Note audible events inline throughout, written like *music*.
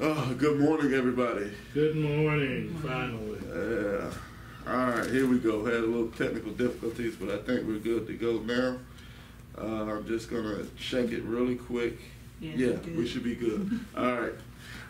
Oh, good morning, everybody. Good morning, finally. Yeah. All right, here we go. Had a little technical difficulties, but I think we're good to go now. Uh, I'm just gonna check it really quick. Yeah, Yeah, we should be good. all right.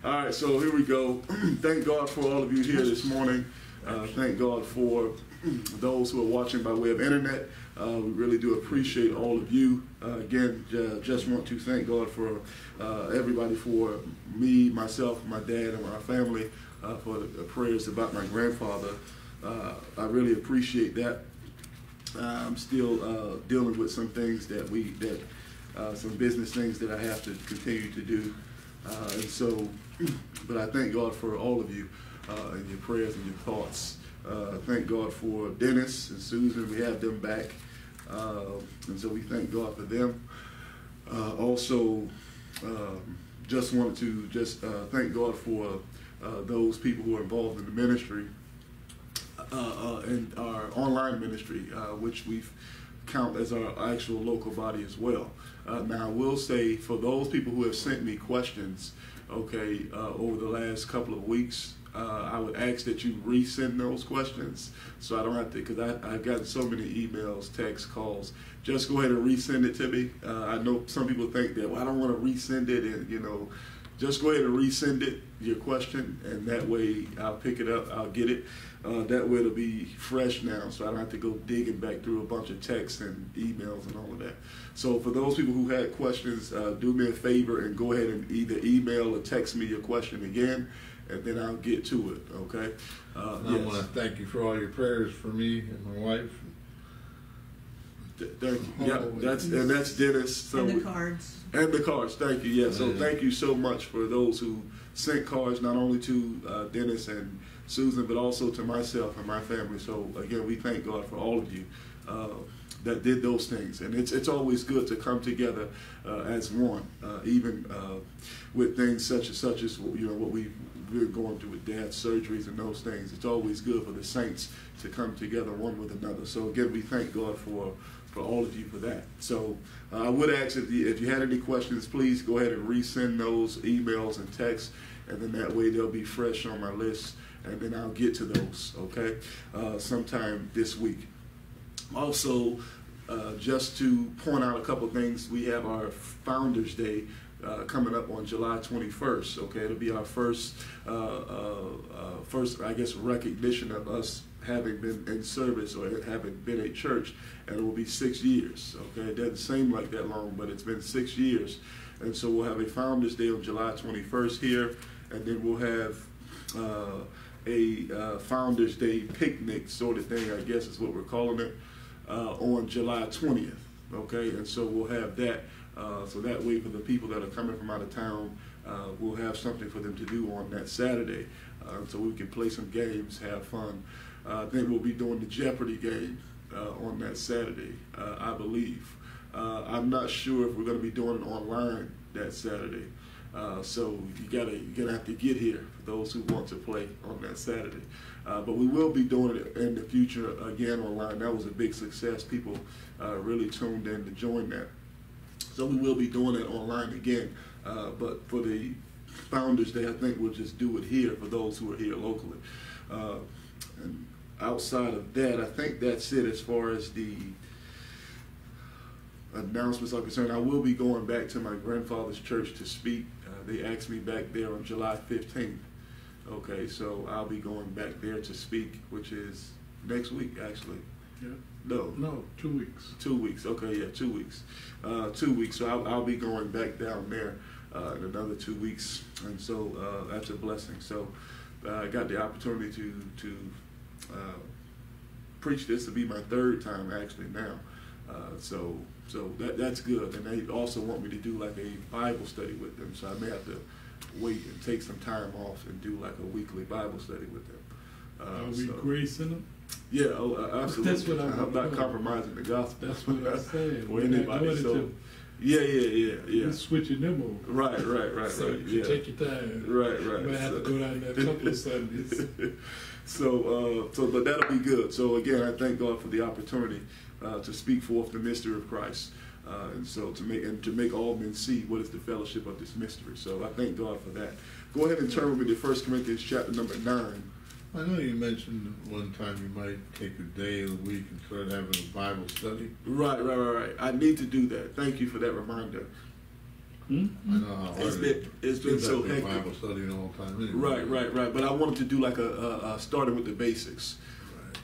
All right, so here we go. *clears throat* thank God for all of you here this morning. Uh, thank God for those who are watching by way of internet. Uh, we really do appreciate all of you. Uh, again, just want to thank God for uh, everybody, for me, myself, my dad, and my family, uh, for the prayers about my grandfather. Uh, I really appreciate that. I'm still dealing with some things that we that some business things that I have to continue to do, and so. But I thank God for all of you and your prayers and your thoughts. Uh, thank God for Dennis and Susan. We have them back, uh, and so we thank God for them. Uh, also, um, just wanted to just uh, thank God for uh, those people who are involved in the ministry uh, in our online ministry, which we count as our actual local body as well. Now, I will say for those people who have sent me questions, okay, over the last couple of weeks, uh, I would ask that you resend those questions so I don't have to, because I've gotten so many emails, texts, calls. Just go ahead and resend it to me. Uh, I know some people think that, well, I don't want to resend it, and you know, just go ahead and resend it, your question, and that way I'll pick it up, I'll get it. Uh, that way it'll be fresh now, so I don't have to go digging back through a bunch of texts and emails and all of that. So for those people who had questions, uh, do me a favor and go ahead and either email or text me your question again, and then I'll get to it. Okay. Uh, And I want to thank you for all your prayers for me and my wife. Th- Thank you. Yeah, that's and that's Dennis. So And the cards. And the cards, thank you. Yeah, so Yeah. thank you so much for those who sent cards, not only to uh, Dennis and Susan, but also to myself and my family. So again, we thank God for all of you uh, that did those things, and it's it's always good to come together uh, as one, uh, even uh, with things such as such as you know what we we're going through with dad's surgeries and those things. It's always good for the saints to come together one with another. So again, we thank God for for all of you for that. So uh, I would ask if you, if you had any questions, please go ahead and resend those emails and texts, and then that way they'll be fresh on my list, and then I'll get to those. Okay, uh, sometime this week. Also, uh, just to point out a couple things, we have our Founders Day uh, coming up on July 21st. Okay, it'll be our first, uh, uh, uh, first I guess, recognition of us having been in service or having been a church, and it will be six years. Okay, it doesn't seem like that long, but it's been six years, and so we'll have a Founders Day on July 21st here, and then we'll have. Uh, a uh, Founders Day picnic sort of thing, I guess is what we're calling it, uh, on July 20th. Okay, and so we'll have that. Uh, so that way, for the people that are coming from out of town, uh, we'll have something for them to do on that Saturday. Uh, so we can play some games, have fun. Uh, then we'll be doing the Jeopardy game uh, on that Saturday, I believe. I'm not sure if we're going to be doing it online that Saturday. So you gotta you're gonna have to get here for those who want to play on that Saturday. But we will be doing it in the future again online. That was a big success. People really tuned in to join that. So we will be doing it online again. Uh, but for the Founders Day, I think we'll just do it here for those who are here locally. Uh, and outside of that, I think that's it as far as the announcements are concerned. I will be going back to my grandfather's church to speak. Uh, they asked me back there on July 15th. Okay, so I'll be going back there to speak, which is next week, actually. Yeah. No, No, two weeks. Two weeks. Okay, yeah, two weeks. Uh, two weeks. So I'll, I'll be going back down there uh, in another two weeks, and so uh, that's a blessing. So uh, I got the opportunity to to uh, preach this to be my third time actually now. Uh, so so that that's good. And they also want me to do like a Bible study with them. So I may have to wait and take some time off and do like a weekly Bible study with them. Uh, Are we so- gracing them? Yeah, oh, uh, absolutely. That's what I'm- I'm not compromising the gospel. That's what I'm saying. *laughs* for anybody. So, to- yeah, yeah, yeah, yeah. We're switching them over. Right, right, right, So right. you Yeah. take your time. Right, right. You might have to go down there a couple of Sundays. *laughs* so, uh, so, but that'll be good. So again, I thank God for the opportunity uh, to speak forth the mystery of Christ. Uh, and so to make and to make all men see what is the fellowship of this mystery. So I thank God for that. Go ahead and turn with me to 1 Corinthians chapter number nine. I know you mentioned one time you might take a day of the week and start having a Bible study. Right, right, right, right. I need to do that. Thank you for that reminder. Hmm? I know how hard It's it been- is. it's been so like hectic. Bible studying all the time. Anyway. Right, right, right. But I wanted to do like a, a, a starting with the basics. Right.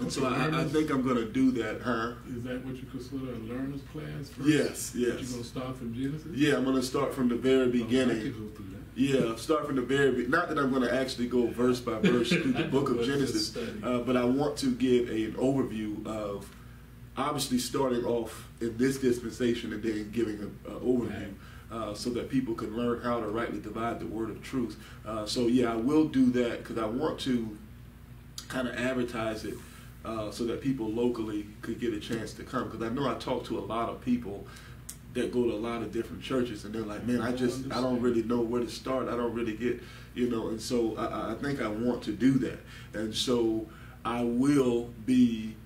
And so I, I think I'm going to do that, huh? Is that what you consider a learner's class first? Yes, You're gonna start from Genesis? Yeah, I'm going to start from the very Oh, I beginning. could go through that. Yeah, start from the very not that I'm going to actually go verse by verse through the book of *laughs* Genesis, uh, but I want to give a, an overview of obviously starting off in this dispensation and then giving an overview. Uh, so that people can learn how to rightly divide the word of truth. Uh, so yeah, I will do that because I want to kind of advertise it uh, so that people locally could get a chance to come. Because I know I talk to a lot of people that go to a lot of different churches, and they're like, "Man, I just I don't really know where to start. I don't really get, you know." And so I, I think I want to do that, and so I will be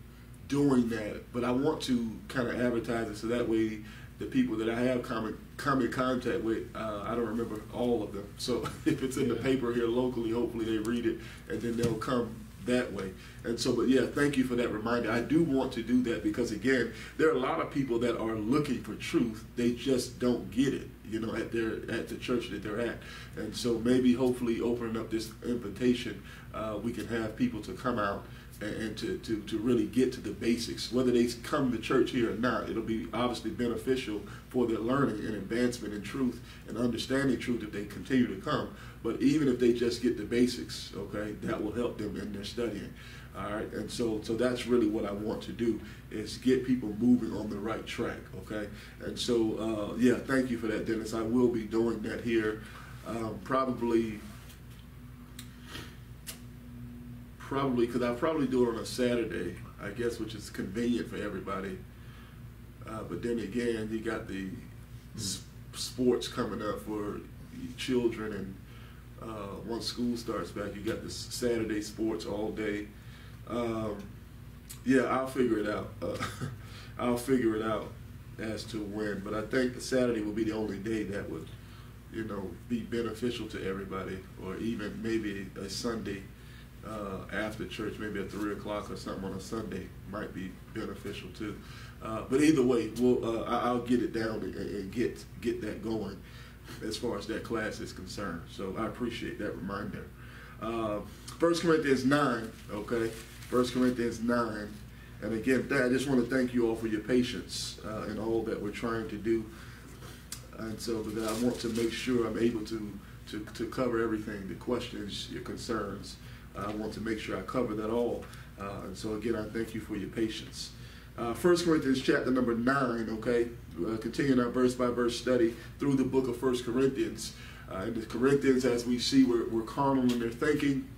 doing that. But I want to kind of advertise it so that way the people that I have come come in contact with, uh, I don't remember all of them. So *laughs* if it's in the paper here locally, hopefully they read it, and then they'll come that way. And so, but yeah, thank you for that reminder. I do want to do that because again, there are a lot of people that are looking for truth. They just don't get it, you know, at their at the church that they're at. And so maybe hopefully opening up this invitation, uh, we can have people to come out and, to, to, to really get to the basics. Whether they come to church here or not, it'll be obviously beneficial for their learning and advancement in truth and understanding truth if they continue to come. But even if they just get the basics, okay, that will help them in their studying. All right, and so so that's really what I want to do is get people moving on the right track. Okay, and so uh, yeah, thank you for that, Dennis. I will be doing that here, um, probably probably because I'll probably do it on a Saturday, I guess, which is convenient for everybody. Uh, but then again, you got the s- sports coming up for children, and uh, once school starts back, you got the Saturday sports all day. Um, yeah, I'll figure it out. Uh, *laughs* I'll figure it out as to when, but I think the Saturday will be the only day that would, you know, be beneficial to everybody, or even maybe a Sunday uh, after church, maybe at three o'clock or something on a Sunday might be beneficial too. Uh, but either way, we'll, uh, I'll get it down and, and get get that going as far as that class is concerned. So I appreciate that reminder. Uh, First Corinthians nine, okay. First Corinthians nine, and again, I just want to thank you all for your patience uh, in all that we're trying to do. And so, because I want to make sure I'm able to to, to cover everything, the questions, your concerns. I want to make sure I cover that all. Uh, and so again, I thank you for your patience. Uh, 1 Corinthians chapter number 9, okay, uh, continuing our verse by verse study through the book of First Corinthians. And the Corinthians, as we see, were, were carnal in their thinking.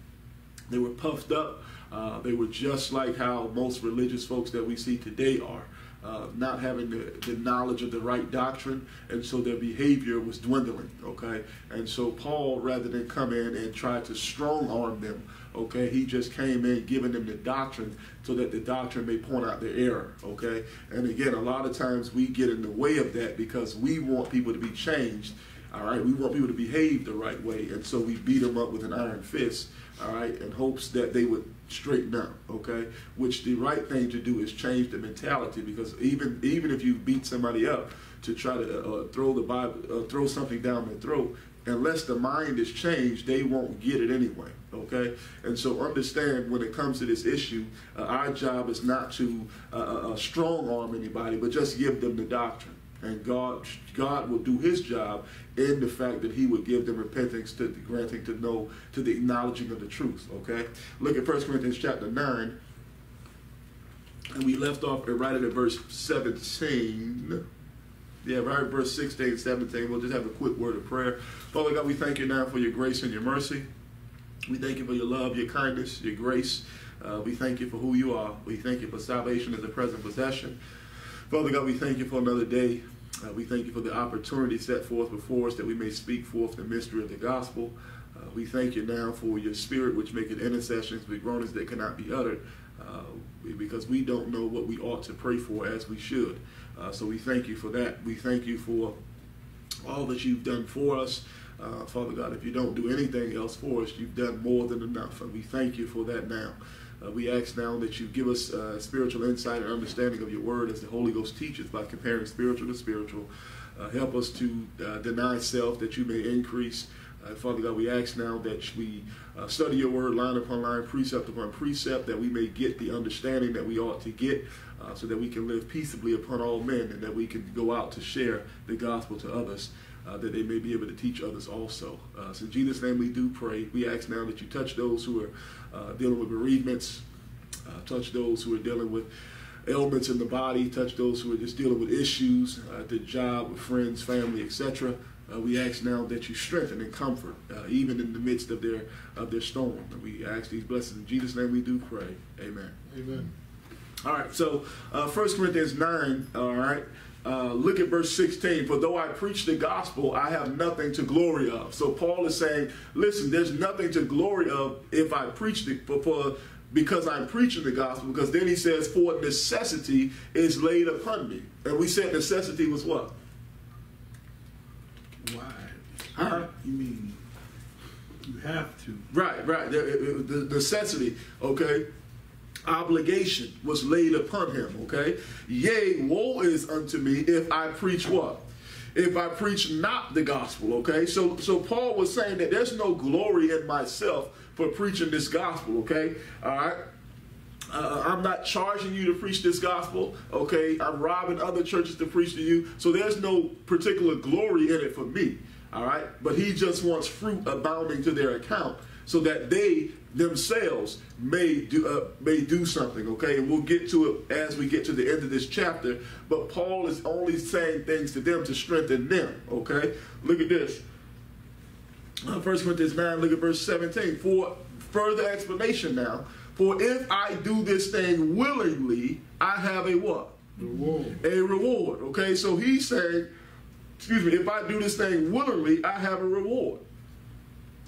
They were puffed up. Uh, they were just like how most religious folks that we see today are. Uh, not having the, the knowledge of the right doctrine, and so their behavior was dwindling. Okay, and so Paul, rather than come in and try to strong arm them, okay, he just came in giving them the doctrine so that the doctrine may point out their error. Okay, and again, a lot of times we get in the way of that because we want people to be changed. All right, we want people to behave the right way, and so we beat them up with an iron fist. All right, in hopes that they would straighten up. Okay, which the right thing to do is change the mentality because even even if you beat somebody up to try to uh, throw the Bible, uh, throw something down their throat, unless the mind is changed, they won't get it anyway. Okay, and so understand when it comes to this issue, uh, our job is not to uh, uh, strong arm anybody, but just give them the doctrine and God God will do His job in the fact that He would give them repentance to the granting to know to the acknowledging of the truth. Okay, look at First Corinthians chapter nine, and we left off right at verse seventeen. Yeah, right verse 16, 17. We'll just have a quick word of prayer. Father God, we thank you now for your grace and your mercy. We thank you for your love, your kindness, your grace. Uh, we thank you for who you are. We thank you for salvation as a present possession. Father God, we thank you for another day. Uh, we thank you for the opportunity set forth before us that we may speak forth the mystery of the gospel. Uh, we thank you now for your spirit, which maketh intercessions with groanings that cannot be uttered, uh, because we don't know what we ought to pray for as we should. Uh, so we thank you for that. We thank you for all that you've done for us. Uh, Father God, if you don't do anything else for us, you've done more than enough. And we thank you for that now. Uh, we ask now that you give us uh, spiritual insight and understanding of your word as the Holy Ghost teaches by comparing spiritual to spiritual. Uh, help us to uh, deny self that you may increase. Uh, Father God, we ask now that we uh, study your word line upon line, precept upon precept, that we may get the understanding that we ought to get uh, so that we can live peaceably upon all men and that we can go out to share the gospel to others. Uh, that they may be able to teach others also. Uh, so in Jesus' name we do pray. We ask now that you touch those who are uh, dealing with bereavements, touch those who are dealing with ailments in the body, touch those who are just dealing with issues at the job, with friends, family, etc. Uh, we ask now that you strengthen and comfort, uh, even in the midst of their of their storm. And we ask these blessings in Jesus' name. We do pray. Amen. Amen. All right. So, uh, 1 Corinthians nine. All right. Uh, look at verse 16. For though I preach the gospel, I have nothing to glory of. So Paul is saying, listen, there's nothing to glory of if I preach the for, for because I'm preaching the gospel. Because then he says, for necessity is laid upon me. And we said necessity was what? Why? Huh? You mean you have to? Right, right. The, the necessity, okay, obligation was laid upon him, okay? Yea, woe is unto me if I preach what? If I preach not the gospel, okay? So so Paul was saying that there's no glory in myself for preaching this gospel, okay? All right? Uh, I'm not charging you to preach this gospel, okay? I'm robbing other churches to preach to you. So there's no particular glory in it for me, all right? But he just wants fruit abounding to their account so that they themselves may do uh, may do something, okay? And we'll get to it as we get to the end of this chapter. But Paul is only saying things to them to strengthen them, okay? Look at this. Uh, 1 Corinthians 9, look at verse 17. For further explanation now, for if I do this thing willingly, I have a what? Reward. A reward. Okay, so he's saying, excuse me, if I do this thing willingly, I have a reward.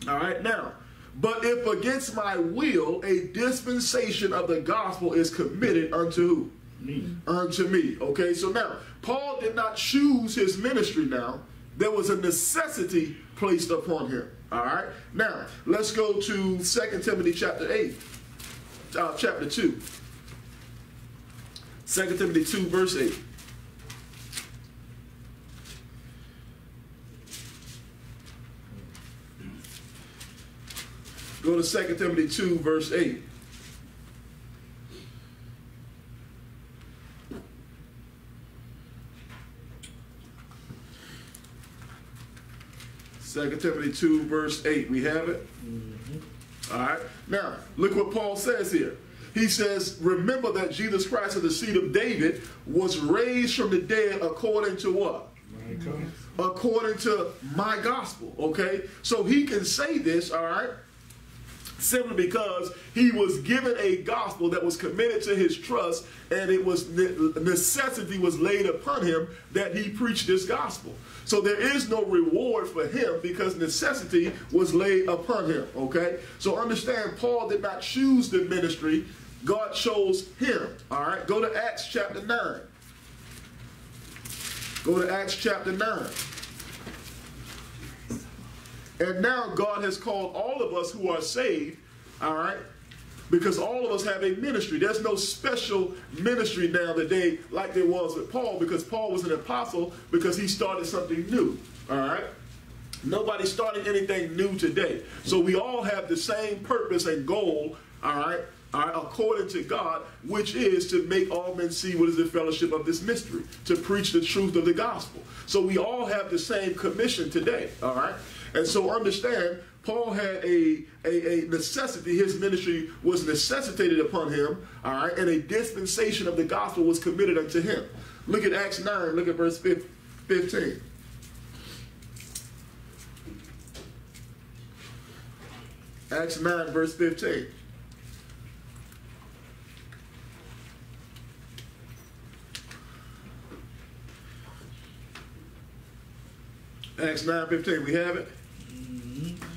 All right, now, but if against my will a dispensation of the gospel is committed unto who? Me. unto me. Okay, so now Paul did not choose his ministry now. There was a necessity placed upon him. All right. Now let's go to 2 Timothy chapter 8. Uh, chapter 2. 2 Timothy 2, verse 8. Go to 2 Timothy 2, verse 8. Second Timothy 2, verse 8. We have it? All right. Now, look what Paul says here. He says, Remember that Jesus Christ of the seed of David was raised from the dead according to what? According to my gospel. Okay? So he can say this, all right? Simply because he was given a gospel that was committed to his trust, and it was necessity was laid upon him that he preached this gospel. So there is no reward for him because necessity was laid upon him. Okay? So understand, Paul did not choose the ministry, God chose him. All right? Go to Acts chapter 9. Go to Acts chapter 9. And now God has called all of us who are saved, all right? Because all of us have a ministry. There's no special ministry now today like there was with Paul because Paul was an apostle because he started something new, all right? Nobody's starting anything new today. So we all have the same purpose and goal, all right? All right, according to God, which is to make all men see what is the fellowship of this mystery, to preach the truth of the gospel. So we all have the same commission today, all right? And so understand, Paul had a, a, a, necessity. His ministry was necessitated upon him, all right, and a dispensation of the gospel was committed unto him. Look at Acts 9, look at verse 15. Acts 9, verse 15. Acts 9, 15. We have it? Mm-hmm.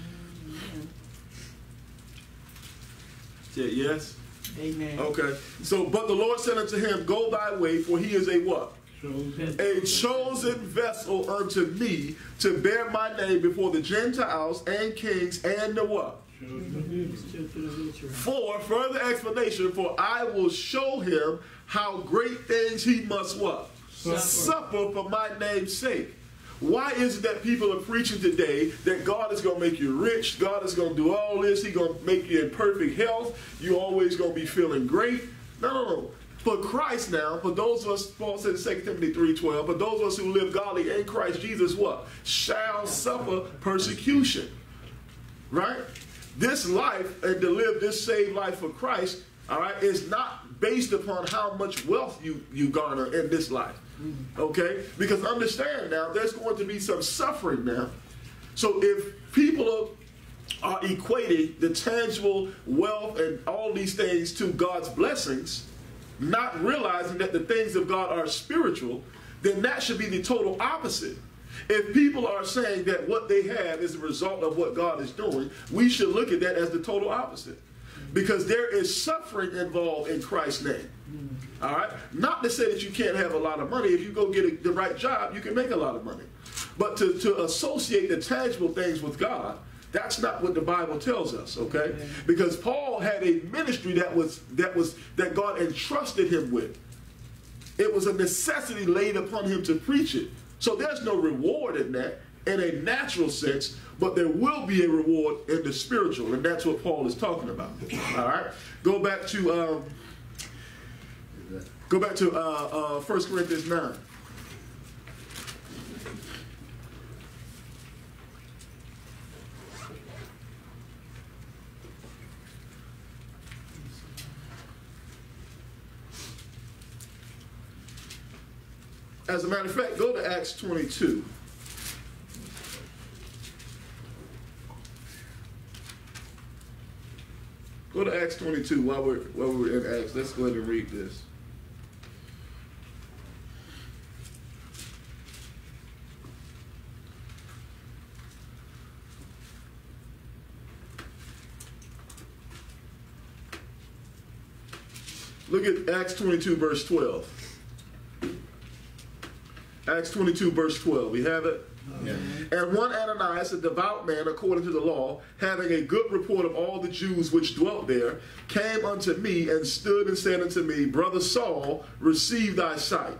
Said yes? Amen. Okay. So, but the Lord said unto him, Go thy way, for he is a what? Chosen. a chosen vessel unto me to bear my name before the Gentiles and kings and the what? Chosen. Children of Israel. For further explanation, for I will show him how great things he must what? Suffer. Suffer for my name's sake. Why is it that people are preaching today that God is going to make you rich, God is going to do all this, He's going to make you in perfect health, you always going to be feeling great? No, no, no. For Christ now, for those of us, Paul said in 2 Timothy 3.12, for those of us who live godly in Christ Jesus, what? Shall suffer persecution. Right? This life and to live this saved life for Christ, all right, it's not based upon how much wealth you, you garner in this life. Okay? Because understand now, there's going to be some suffering now. So if people are, are equating the tangible wealth and all these things to God's blessings, not realizing that the things of God are spiritual, then that should be the total opposite. If people are saying that what they have is a result of what God is doing, we should look at that as the total opposite. Because there is suffering involved in Christ's name. All right? Not to say that you can't have a lot of money. If you go get a, the right job, you can make a lot of money. But to, to associate the tangible things with God, that's not what the Bible tells us, okay? Because Paul had a ministry that was that was that God entrusted him with. It was a necessity laid upon him to preach it. So there's no reward in that in a natural sense, but there will be a reward in the spiritual, and that's what Paul is talking about. All right, go back to um, go back to uh, uh, 1 Corinthians nine. As a matter of fact, go to Acts 22. Go to Acts 22 while we're, while we're in Acts. Let's go ahead and read this. Look at Acts 22, verse 12. Acts 22, verse 12. We have it? And one Ananias, a devout man according to the law, having a good report of all the Jews which dwelt there, came unto me and stood and said unto me, Brother Saul, receive thy sight.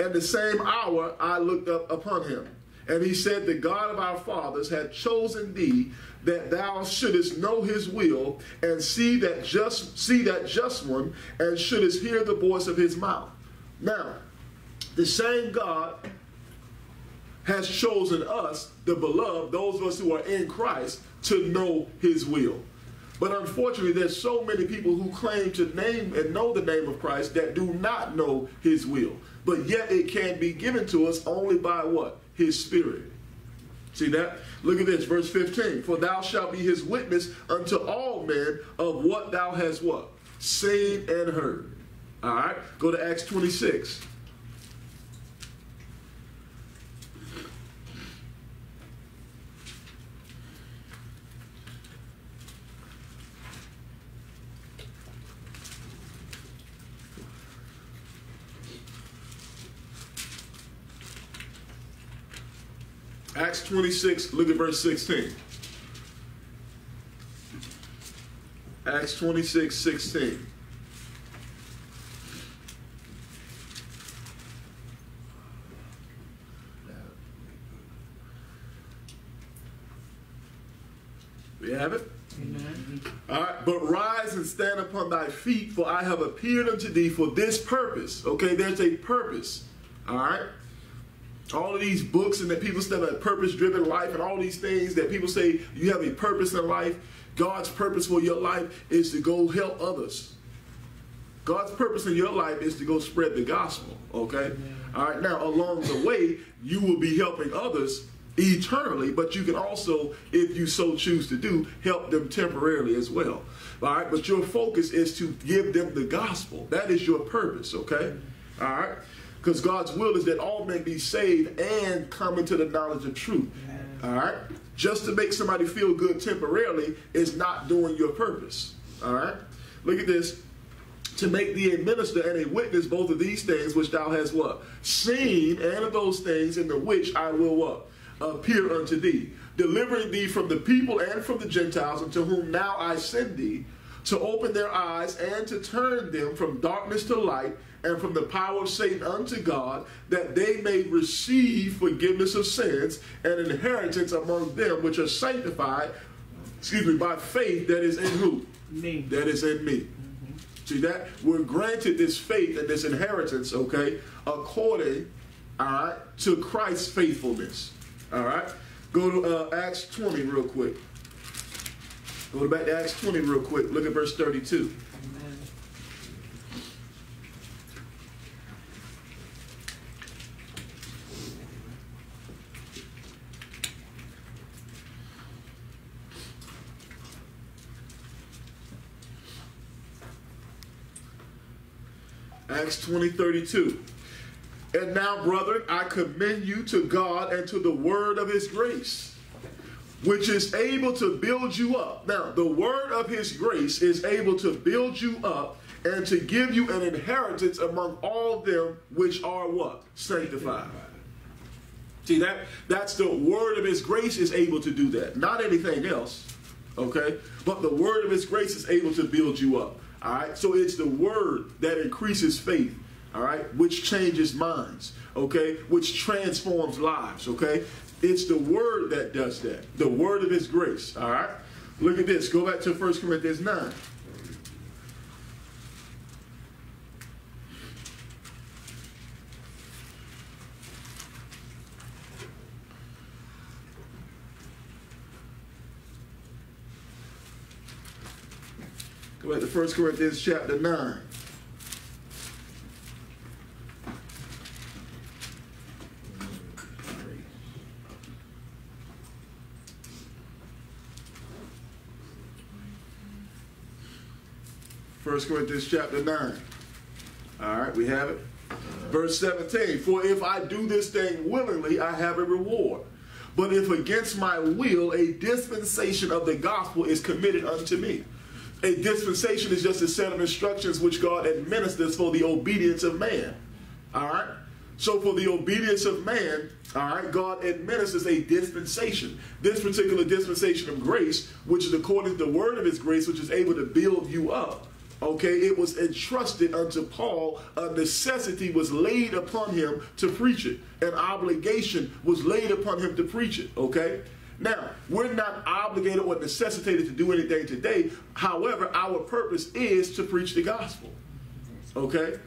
And the same hour I looked up upon him. And he said, The God of our fathers had chosen thee that thou shouldest know his will and see that just see that just one and shouldest hear the voice of his mouth. Now, the same God has chosen us, the beloved, those of us who are in Christ, to know his will. But unfortunately, there's so many people who claim to name and know the name of Christ that do not know his will. But yet it can be given to us only by what? His spirit. See that? Look at this, verse 15. For thou shalt be his witness unto all men of what thou hast what? Seen and heard. All right? Go to Acts 26. Acts 26, look at verse 16. Acts 26, 16. We have it? Amen. All right, but rise and stand upon thy feet, for I have appeared unto thee for this purpose. Okay, there's a purpose. All right? All of these books and that people say a purpose driven life and all these things that people say you have a purpose in life. God's purpose for your life is to go help others. God's purpose in your life is to go spread the gospel. Okay? All right, now along the way, you will be helping others eternally, but you can also, if you so choose to do, help them temporarily as well. All right, but your focus is to give them the gospel. That is your purpose, okay? All right, because God's will is that all men be saved and come into the knowledge of truth. All right, just to make somebody feel good temporarily is not doing your purpose. All right, look at this. to make thee a minister and a witness both of these things which thou hast what? Seen, and of those things in the which I will what? Appear unto thee, delivering thee from the people and from the Gentiles, unto whom now I send thee, to open their eyes and to turn them from darkness to light and from the power of Satan unto God, that they may receive forgiveness of sins and inheritance among them which are sanctified, excuse me, by faith that is in who? Me. That is in me. See that? We're granted this faith and this inheritance, okay, according, all right, to Christ's faithfulness. All right? Go to uh, Acts 20 real quick. Go back to Acts 20 real quick. Look at verse 32. Amen. Acts 20, 32. And now, brethren, I commend you to God and to the word of his grace, which is able to build you up. Now, the word of his grace is able to build you up and to give you an inheritance among all them which are what? Sanctified. See that that's the word of his grace is able to do that. Not anything else. Okay? But the word of his grace is able to build you up. All right? So it's the word that increases faith, all right, which changes minds, okay? Which transforms lives, okay? It's the word that does that. The word of his grace, all right? Look at this. Go back to 1 Corinthians 9. Go back to 1 Corinthians chapter 9. First Corinthians chapter 9. All right, we have it. Verse 17 For if I do this thing willingly, I have a reward. But if against my will, a dispensation of the gospel is committed unto me. A dispensation is just a set of instructions which God administers for the obedience of man. All right? So, for the obedience of man, all right, God administers a dispensation. This particular dispensation of grace, which is according to the word of his grace, which is able to build you up. Okay, it was entrusted unto Paul. A necessity was laid upon him to preach it. An obligation was laid upon him to preach it. Okay? Now, we're not obligated or necessitated to do anything today. However, our purpose is to preach the gospel. Okay?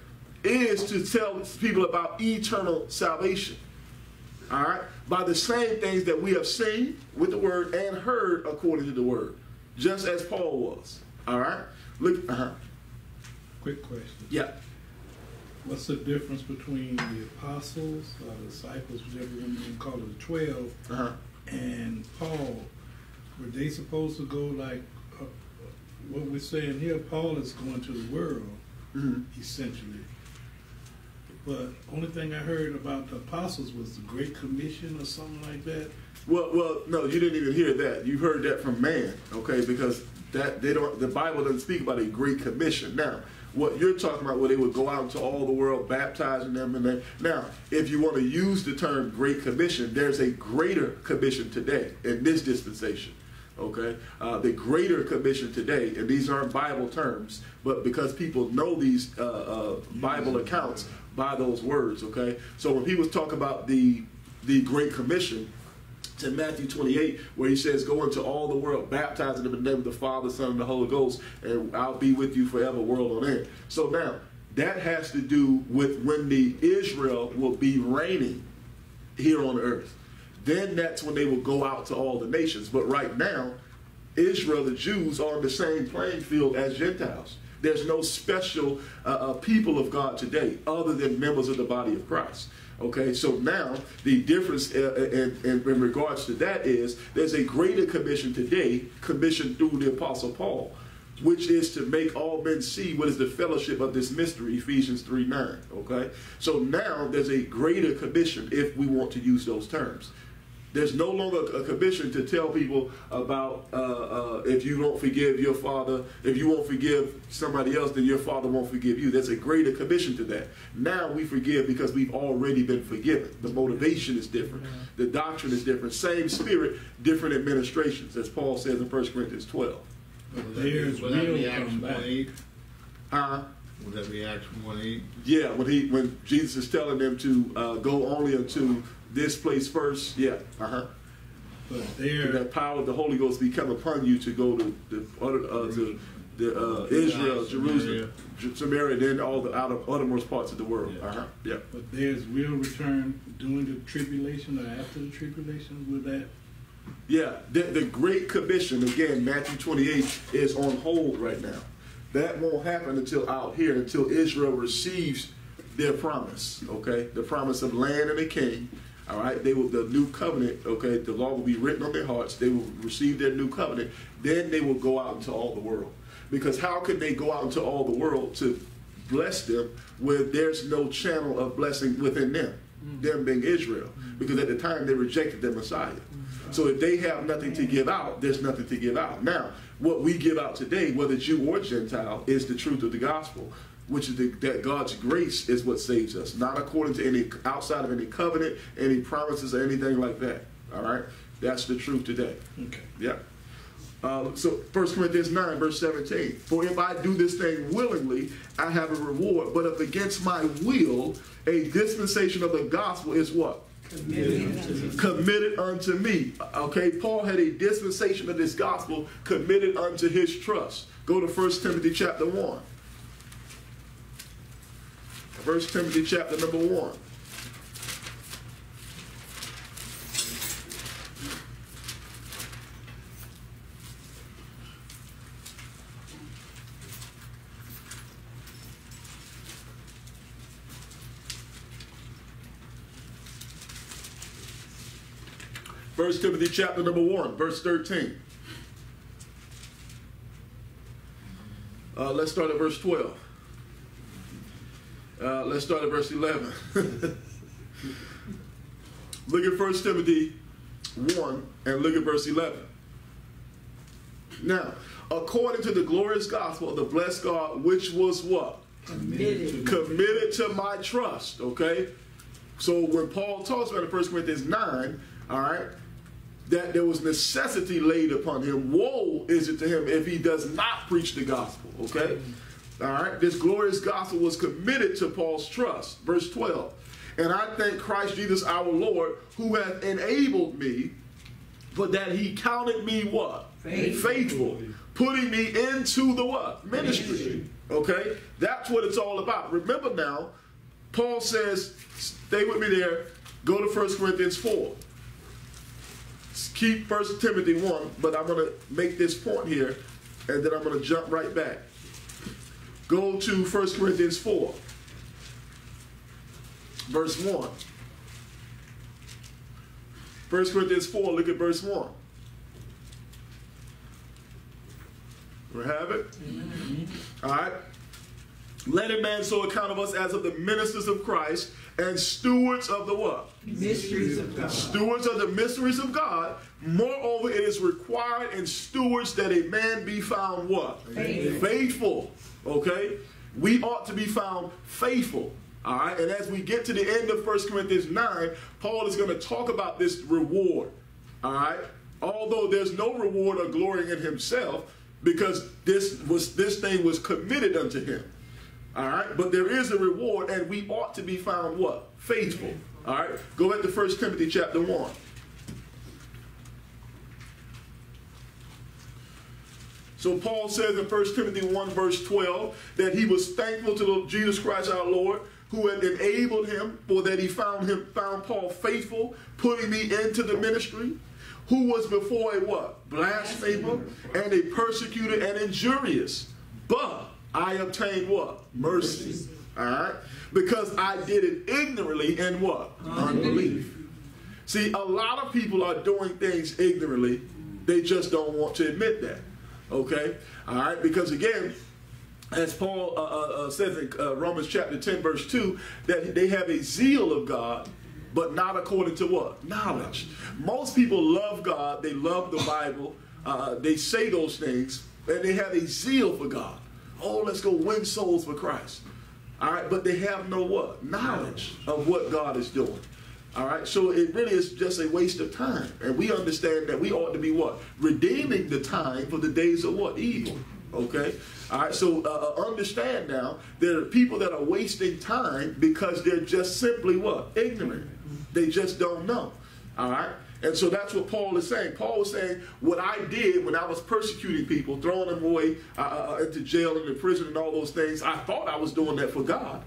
Is to tell people about eternal salvation. All right? By the same things that we have seen with the word and heard according to the word. Just as Paul was. All right? Look, uh-huh. Quick question. Yeah. What's the difference between the apostles, or disciples, whichever one you call it, the twelve, Uh-huh. And Paul? Were they supposed to go like uh, what we're saying here? Paul is going to the world, Mhm. essentially. But only thing I heard about the apostles was the Great Commission or something like that. Well, well, no, you didn't even hear that. You heard that from man, okay? Because that they don't. The Bible doesn't speak about a great commission. Now, what you're talking about, where they would go out into all the world, baptizing them, and then now, if you want to use the term great commission, there's a greater commission today in this dispensation. Okay, uh, the greater commission today, and these aren't Bible terms, but because people know these uh, uh, Bible accounts by those words. Okay, so when people talk about the the Great Commission, to Matthew 28, where he says, Go into all the world, baptizing them in the name of the Father, Son, and the Holy Ghost, and I'll be with you forever, world on end. So now, that has to do with when the Israel will be reigning here on earth. Then that's when they will go out to all the nations. But right now, Israel, the Jews, are on the same playing field as Gentiles. There's no special uh, uh, people of God today other than members of the body of Christ. Okay, so now the difference uh, in, in, in regards to that is there's a greater commission today, commissioned through the Apostle Paul, which is to make all men see what is the fellowship of this mystery, Ephesians 3 9. Okay, so now there's a greater commission if we want to use those terms. There's no longer a commission to tell people about uh, uh, if you don't forgive your father, if you won't forgive somebody else, then your father won't forgive you. There's a greater commission to that. Now we forgive because we've already been forgiven. The motivation is different. The doctrine is different. Same spirit, different administrations, as Paul says in 1 Corinthians 12. But theirs Would that be will Acts come back. one? Uh, Would that be Acts one eight? yeah, when he when Jesus is telling them to uh, go only unto this place first, yeah, uh-huh. But And there, that power of the Holy Ghost be come upon you to go to the other uh, to the uh, Israel, Samaria. Jerusalem, J- Samaria, then all the out of uttermost parts of the world. Yeah. Uh-huh. Yeah. but there's will return during the tribulation or after the tribulation. Will that? Yeah, the, the Great Commission, again, Matthew 28, is on hold right now. That won't happen until out here, until Israel receives their promise, okay? The promise of land and a king, all right? They will, the new covenant, okay? The law will be written on their hearts. They will receive their new covenant. Then they will go out into all the world. Because how could they go out into all the world to bless them where there's no channel of blessing within them, mm. them being Israel? Mm. Because at the time they rejected their Messiah. Mm. So if they have nothing to give out, there's nothing to give out. Now, what we give out today, whether Jew or Gentile, is the truth of the gospel, which is the, that God's grace is what saves us, not according to any outside of any covenant, any promises, or anything like that. All right, that's the truth today. Okay. Yeah. Uh, so 1 Corinthians 9, verse 17. For if I do this thing willingly, I have a reward. But if against my will, a dispensation of the gospel is what? Committed unto me. Okay, Paul had a dispensation of this gospel committed unto his trust. Go to 1 Timothy chapter 1. 1 Timothy chapter number 1. First Timothy chapter number 1, verse 13. Uh, let's start at verse 12. Uh, let's start at verse 11. *laughs* look at 1 Timothy 1 and look at verse 11. Now, according to the glorious gospel of the blessed God, which was what? Committed. committed to my trust. Okay, so when Paul talks about in 1 Corinthians 9, all right, that there was necessity laid upon him. Woe is it to him if he does not preach the gospel. Okay, all right, this glorious gospel was committed to Paul's trust. Verse 12, and I thank Christ Jesus our Lord who hath enabled me, but that he counted me what? Faithful. Faithful, putting me into the what? Ministry. Okay? That's what it's all about. Remember now, Paul says, stay with me there, go to 1 Corinthians 4. Keep 1 Timothy 1, but I'm going to make this point here, and then I'm going to jump right back. Go to 1 Corinthians 4, verse 1. 1 Corinthians 4, look at verse 1. We have it? Mm-hmm. All right. Let a man so account of us as of the ministers of Christ and stewards of the what? Mysteries of God. Stewards of the mysteries of God. Moreover, it is required in stewards that a man be found what? Faithful. Faithful. Okay? We ought to be found faithful. All right? And as we get to the end of 1 Corinthians 9, Paul is going to talk about this reward. All right? Although there's no reward or glory in himself, because this was this thing was committed unto him. All right, but there is a reward, and we ought to be found what faithful. All right, go back to 1 Timothy chapter one. So Paul says in 1 Timothy 1 verse 12 that he was thankful to Jesus Christ our Lord who had enabled him for that he found him found Paul faithful, putting me into the ministry, who was before a what? Blasphemer and a persecutor and injurious. But I obtained what? Mercy. All right? Because I did it ignorantly and what? Unbelief. See, a lot of people are doing things ignorantly. They just don't want to admit that. Okay? All right? Because again, as Paul uh, uh, uh, says in uh, Romans chapter 10, verse 2, that they have a zeal of God, but not according to what? Knowledge. Most people love God, they love the Bible, uh, they say those things, and they have a zeal for God. Oh, let's go win souls for Christ. All right, but they have no what? Knowledge of what God is doing. All right, so it really is just a waste of time. And we understand that we ought to be what? Redeeming the time for the days of what? Evil. Okay? All right, so uh, uh understand now there are people that are wasting time because they're just simply what? Ignorant. They just don't know. All right? And so that's what Paul is saying. Paul is saying, what I did when I was persecuting people, throwing them away uh, uh, uh into jail and in prison and all those things, I thought I was doing that for God.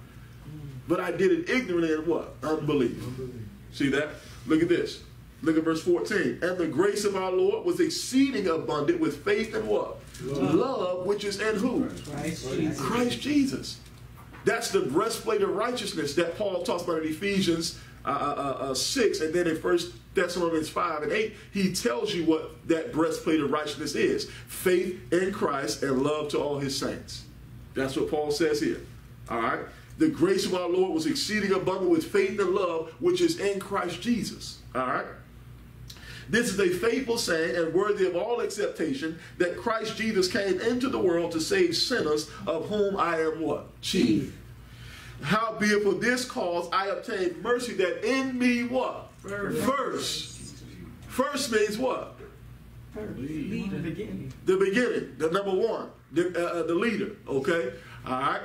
But I did it ignorantly and what? Unbelief. Unbelief. See that? Look at this. Look at verse 14. And the grace of our Lord was exceeding abundant with faith and what? Love, Love which is in who? Christ Jesus. Christ Jesus. That's the breastplate of righteousness that Paul talks about in Ephesians uh, uh, uh, uh 6 and then in First Thessalonians 5 and 8, he tells you what that breastplate of righteousness is faith in Christ and love to all his saints. That's what Paul says here. All right? The grace of our Lord was exceeding abundant with faith and love, which is in Christ Jesus. All right? This is a faithful saying and worthy of all acceptation that Christ Jesus came into the world to save sinners, of whom I am what? Chief. Howbeit for this cause I obtained mercy that in me what? First. First, First means what? First. The beginning. The beginning. The number one. The, uh, uh, the leader. Okay? All right?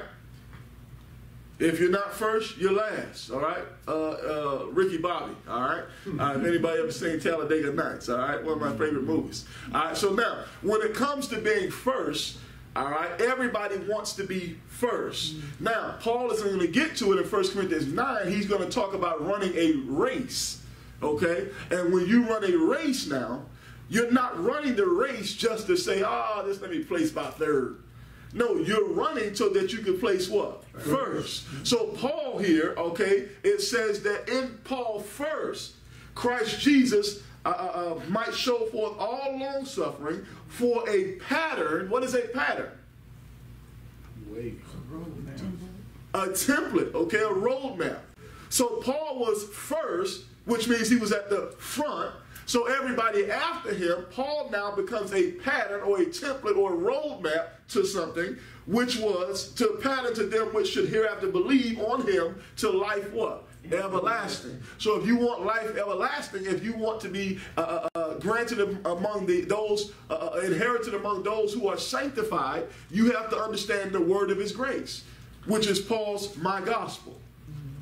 If you're not first, you're last. All right, uh, uh, Ricky Bobby. All right. Uh, if anybody ever seen Talladega Nights, all right, one of my favorite movies. All right. So now, when it comes to being first, all right, everybody wants to be first. Now, Paul is going to get to it in 1 Corinthians 9. He's going to talk about running a race. Okay, and when you run a race now, you're not running the race just to say, "Ah, oh, this let me place by third. No, you're running so that you can place what? First. So Paul here, okay, it says that in Paul first, Christ Jesus uh, uh, uh might show forth all long suffering for a pattern. What is a pattern? Wait. A template, okay, a roadmap. So Paul was first, which means he was at the front. So everybody after him, Paul now becomes a pattern or a template or a roadmap to something, which was to pattern to them which should hereafter believe on him to life what? Everlasting. So if you want life everlasting, if you want to be uh, uh, uh granted among the those uh, uh, inherited among those who are sanctified, you have to understand the word of His grace, which is Paul's my gospel.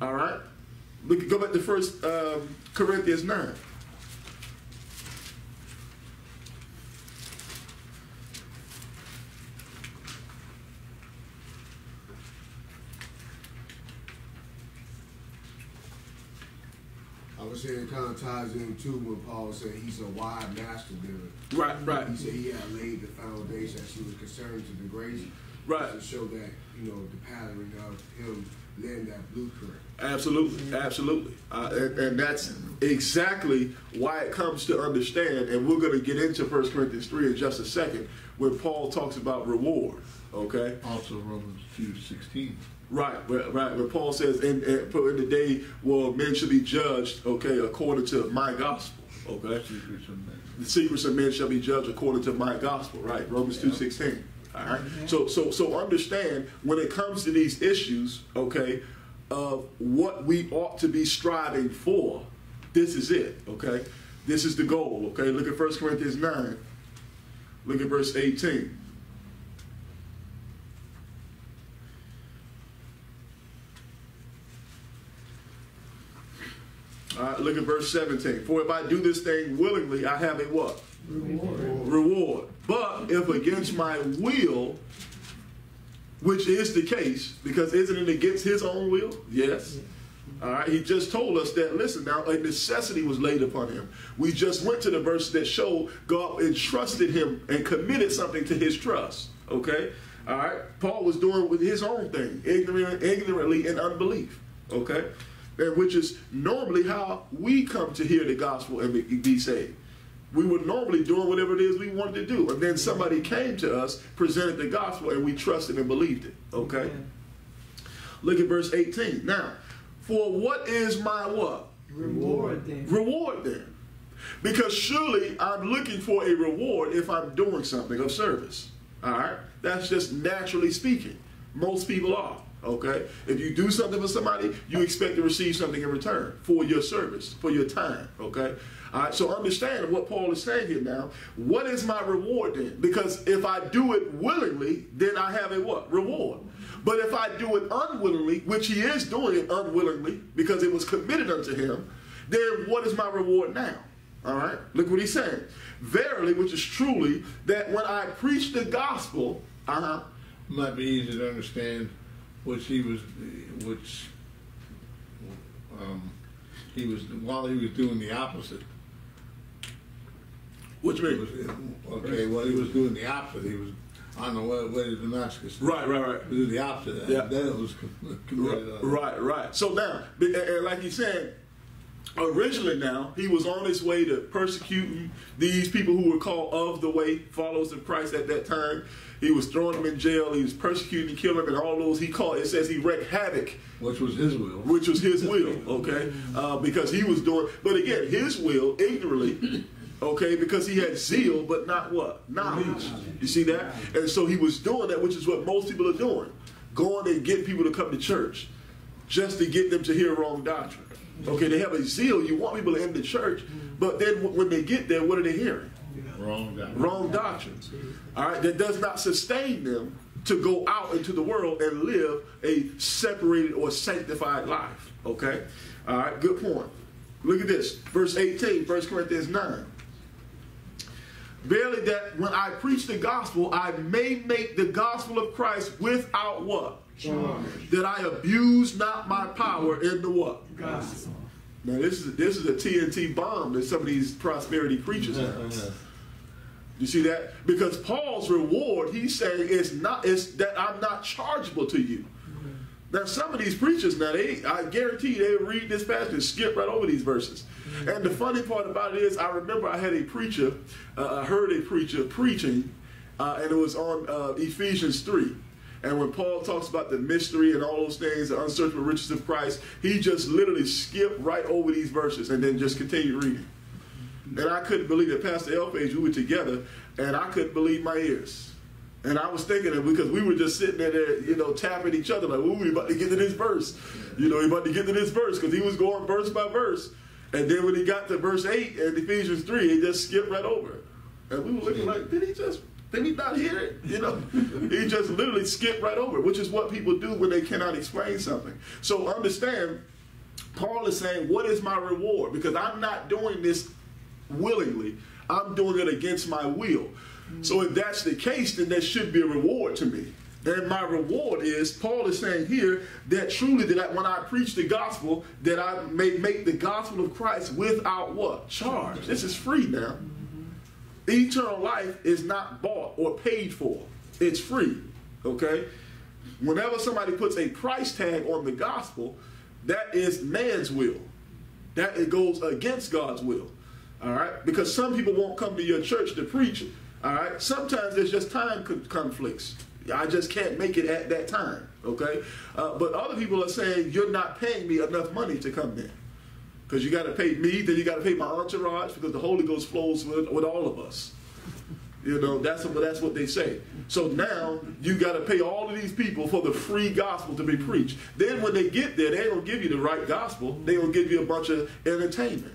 All right, we go back to First um, Corinthians nine. I was saying kind of ties in too when Paul said he's a wide master builder. Right, right. He said he had laid the foundation as he was concerned to the grace. Right. To show that, you know, the pattern of him laying that blueprint. Absolutely, absolutely. Uh, and, and, that's exactly why it comes to understand, and we're going to get into 1 Corinthians 3 in just a second, where Paul talks about reward, okay? Also Romans 2, 16. Right, right. Where Paul says, in, the day well, men shall be judged, okay, according to my gospel, okay? Secrets. The secrets of men shall be judged according to my gospel, right? Romans two sixteen. All right. So so so understand when it comes to these issues, okay, of what we ought to be striving for. This is it, okay? This is the goal, okay? Look at 1 Corinthians 9. Look at verse 18. Look at verse 17. For if I do this thing willingly, I have a what? Reward. Reward. But if against my will, which is the case, because isn't it against his own will? Yes. All right. He just told us that, listen, now a necessity was laid upon him. We just went to the verse that showed God entrusted him and committed something to his trust. Okay. All right. Paul was doing with his own thing, ignorant, ignorantly in unbelief. Okay which is normally how we come to hear the gospel and be saved. We were normally doing whatever it is we wanted to do. And then somebody came to us, presented the gospel, and we trusted and believed it. Okay? Look at verse 18. Now, for what is my what? Reward them. Reward them. Because surely I'm looking for a reward if I'm doing something of service. All right? That's just naturally speaking. Most people are. Okay? If you do something for somebody, you expect to receive something in return for your service, for your time. Okay? All right, so understand what Paul is saying here now. What is my reward then? Because if I do it willingly, then I have a what? Reward. But if I do it unwillingly, which he is doing it unwillingly because it was committed unto him, then what is my reward now? All right, look what he's saying. Verily, which is truly, that when I preach the gospel, uh huh, Might be easy to understand which he was, which, um, he was, while he was doing the opposite. which He means was, okay, well, he was doing the opposite. He was on the way, way to Damascus. right, right, right. To do the opposite. Yeah. Then it was committed. Right, right. So now, like he said, originally now, he was on his way to persecuting these people who were called of the way, followers of Christ at that time. He was throwing them in jail. He was persecuting and killing them, and all those he called. It says he wreaked havoc Which was his will. which was his *laughs* will, okay? Uh, because he was doing, but again, his will ignorantly, okay? Because he had zeal, but not what? Knowledge. You see that? And so he was doing that, which is what most people are doing going and getting people to come to church just to get them to hear wrong doctrine. Okay, they have a zeal. You want people to enter the church, but then when they get there, what are they hearing? Wrong guy. wrong doctrine. All right, that does not sustain them to go out into the world and live a separated or sanctified life. Okay? All right, good point. Look at this. Verse 18, 1 Corinthians 9. Verily that when I preach the gospel, I may make the gospel of Christ without what? Charge. That I abuse not my power in the what? Gospel. Now this is this is a TNT bomb that some of these prosperity preachers have. You see that? Because Paul's reward, he's saying, is not is that I'm not chargeable to you. Now, some of these preachers, now they, I guarantee they read this passage and skip right over these verses. And the funny part about it is, I remember I had a preacher, uh, I heard a preacher preaching, uh, and it was on uh, Ephesians three. And when Paul talks about the mystery and all those things, the unsearchable riches of Christ, he just literally skipped right over these verses and then just continued reading. And I couldn't believe that Pastor Elpage, we were together, and I couldn't believe my ears. And I was thinking that because we were just sitting there, you know, tapping each other like, ooh, we about to get to this verse. You know, we about to get to this verse because he was going verse by verse. And then when he got to verse 8 in Ephesians 3, he just skipped right over. And we were looking like, did he just, did he not hear it? You know, *laughs* he just literally skipped right over which is what people do when they cannot explain something. So understand, Paul is saying, what is my reward? Because I'm not doing this willingly. I'm doing it against my will. So if that's the case, then there should be a reward to me. And my reward is, Paul is saying here, that truly that when I preach the gospel, that I may make the gospel of Christ without what? Charge. This is free now. Eternal life is not bought or paid for. It's free. Okay? Whenever somebody puts a price tag on the gospel, that is man's will. That it goes against God's will. All right? Because some people won't come to your church to preach. All right? Sometimes there's just time conflicts. I just can't make it at that time. Okay? Uh, but other people are saying, you're not paying me enough money to come there. Because you got to pay me, then you got to pay my entourage, because the Holy Ghost flows with, with all of us. You know, that's what, that's what they say. So now you got to pay all of these people for the free gospel to be preached. Then when they get there, they don't give you the right gospel. They don't give you a bunch of entertainment,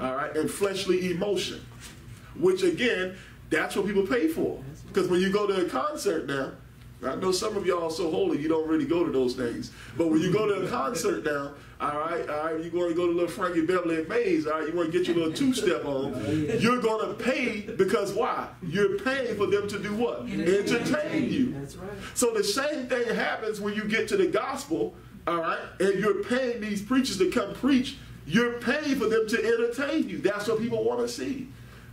all right, and fleshly emotion, which again, that's what people pay for. Because when you go to a concert now, I know some of y'all are so holy you don't really go to those things. But when you go to a concert now, all right, all right, you going to go to little Frankie Beverly and Maze, all right, you want to get your little two-step on. You're going to pay because why? You're paying for them to do what? Entertain you. That's right. So the same thing happens when you get to the gospel, all right, and you're paying these preachers to come preach. You're paying for them to entertain you. That's what people want to see.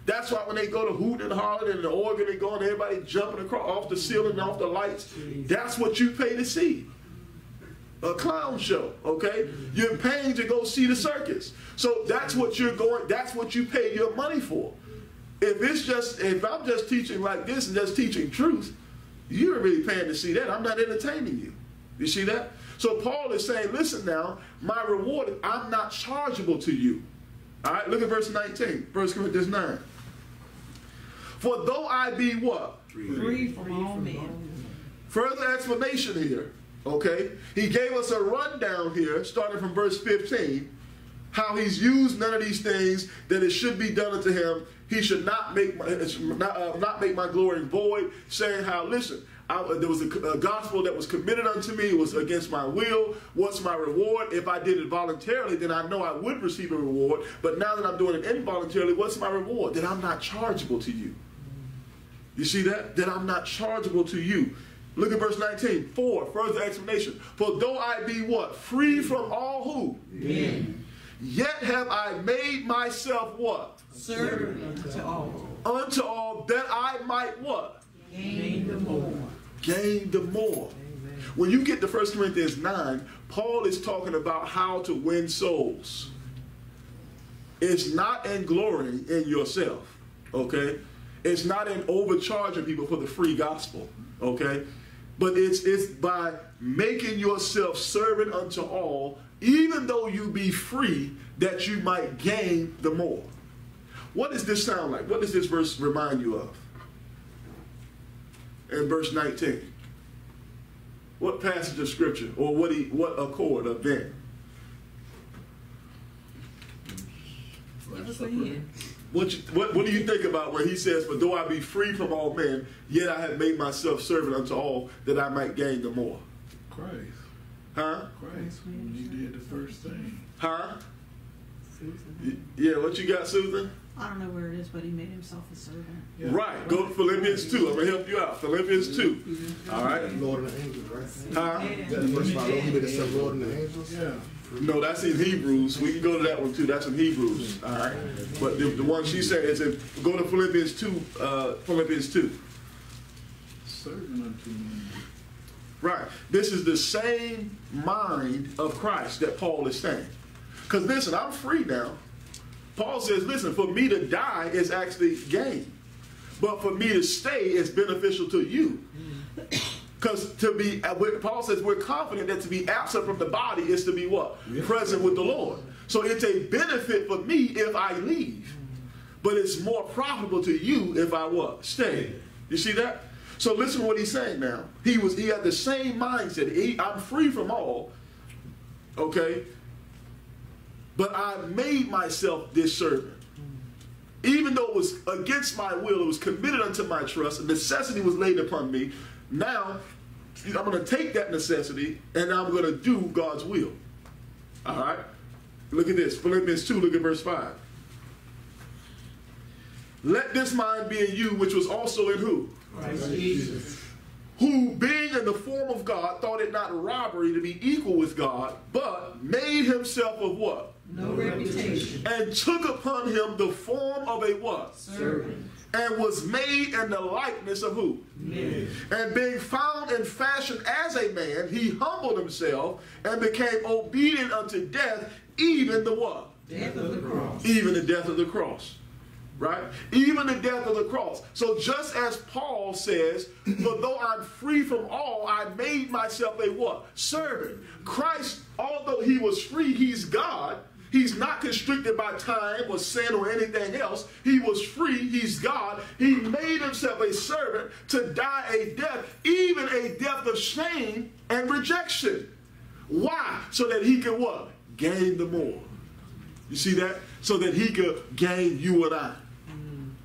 That's why when they go to hoot and holler and the organ they going, everybody jumping across off the ceiling and off the lights. That's what you pay to see. A clown show, okay? Mm-hmm. You're paying to go see the circus. So that's what you're going, that's what you pay your money for. If it's just, if I'm just teaching like this and just teaching truth, you're really paying to see that. I'm not entertaining you. You see that? So Paul is saying, listen now, my reward, I'm not chargeable to you. All right, look at verse 19, 1 Corinthians 9. For though I be what? Free from all men. Further explanation here, okay? He gave us a rundown here, starting from verse 15, how he's used none of these things, that it should be done unto him. He should not make my, not, uh, not make my glory void, saying how, listen, I, there was a, a, gospel that was committed unto me. It was against my will. What's my reward? If I did it voluntarily, then I know I would receive a reward. But now that I'm doing it involuntarily, what's my reward? That I'm not chargeable to you. You see that? That I'm not chargeable to you. Look at verse 19. For further explanation. For though I be what? Free from all who? Men. Yet have I made myself what? Servant unto all. Unto all that I might what? Gain the more. Gain the more. When you get to 1 Corinthians 9, Paul is talking about how to win souls. It's not in glorying in yourself, okay? It's not in overcharging people for the free gospel, okay? But it's it's by making yourself servant unto all, even though you be free, that you might gain the more. What does this sound like? What does this verse remind you of? In verse 19. What passage of scripture or what he, what accord of then? Give us a hint. What, you, what, what do you think about when he says, But though I be free from all men, yet I have made myself servant unto all that I might gain the more? Christ. Huh? Christ, when you did the first thing. Huh? Susan. Yeah, what you got, Susan? I don't know where it is, but he made himself a servant. Yeah. Right. Go to Philippians 2. I'm going to help you out. Philippians 2. All right. Lord and the angels, right? Huh? Is that the verse about Lord, he made himself Lord and the angels? Yeah. No, that's in Hebrews. We can go to that one too. That's in Hebrews. All right. But the, the one she said is in, go to Philippians 2. Uh, Philippians 2. Servant unto me. Right. This is the same mind of Christ that Paul is saying. Because listen, I'm free now. Paul says, listen, for me to die is actually gain. But for me to stay is beneficial to you. Because to be, uh, Paul says, we're confident that to be absent from the body is to be what? Present with the Lord. So it's a benefit for me if I leave. But it's more profitable to you if I what? Stay. You see that? So listen to what he's saying now. He was he had the same mindset. He, I'm free from all. Okay? But I made myself this servant. Even though it was against my will, it was committed unto my trust, necessity was laid upon me. Now, I'm going to take that necessity and I'm going to do God's will. All right? Look at this. Philippians 2, look at verse 5. Let this mind be in you, which was also in who? Christ Jesus. Who being in the form of God thought it not robbery to be equal with God, but made himself of what? No reputation. And took upon him the form of a what? Servant. And was made in the likeness of who? Men. And being found in fashion as a man, he humbled himself and became obedient unto death, even the what? Death of the cross. even the death of the cross. Right? Even the death of the cross. So just as Paul says, for though I'm free from all, I made myself a what? Servant. Christ, although he was free, he's God. He's not constricted by time or sin or anything else. He was free. He's God. He made himself a servant to die a death, even a death of shame and rejection. Why? So that he could what? Gain the more. You see that? So that he could gain you and I.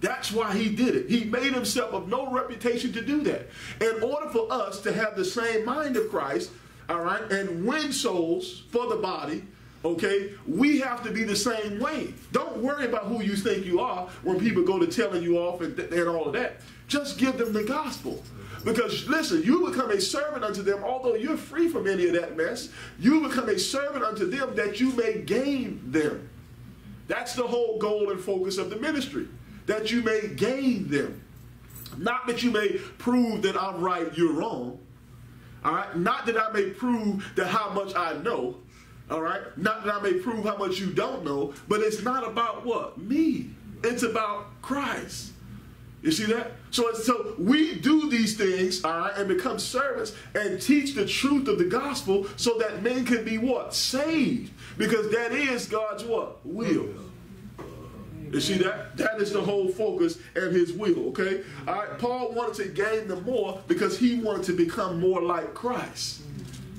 That's why he did it. He made himself of no reputation to do that. In order for us to have the same mind of Christ, all right, and win souls for the body, okay, we have to be the same way. Don't worry about who you think you are when people go to telling you off and, and all of that. Just give them the gospel. Because listen, you become a servant unto them, although you're free from any of that mess, you become a servant unto them that you may gain them. That's the whole goal and focus of the ministry. That you may gain them. Not that you may prove that I'm right, you're wrong. All right? Not that I may prove that how much I know. All right? Not that I may prove how much you don't know, but it's not about what? Me. It's about Christ. You see that? So, so we do these things, all right, and become servants and teach the truth of the gospel so that men can be what? Saved. Because that is God's what? Will. You see that? That is the whole focus and his will, okay? All right, Paul wanted to gain the more because he wanted to become more like Christ.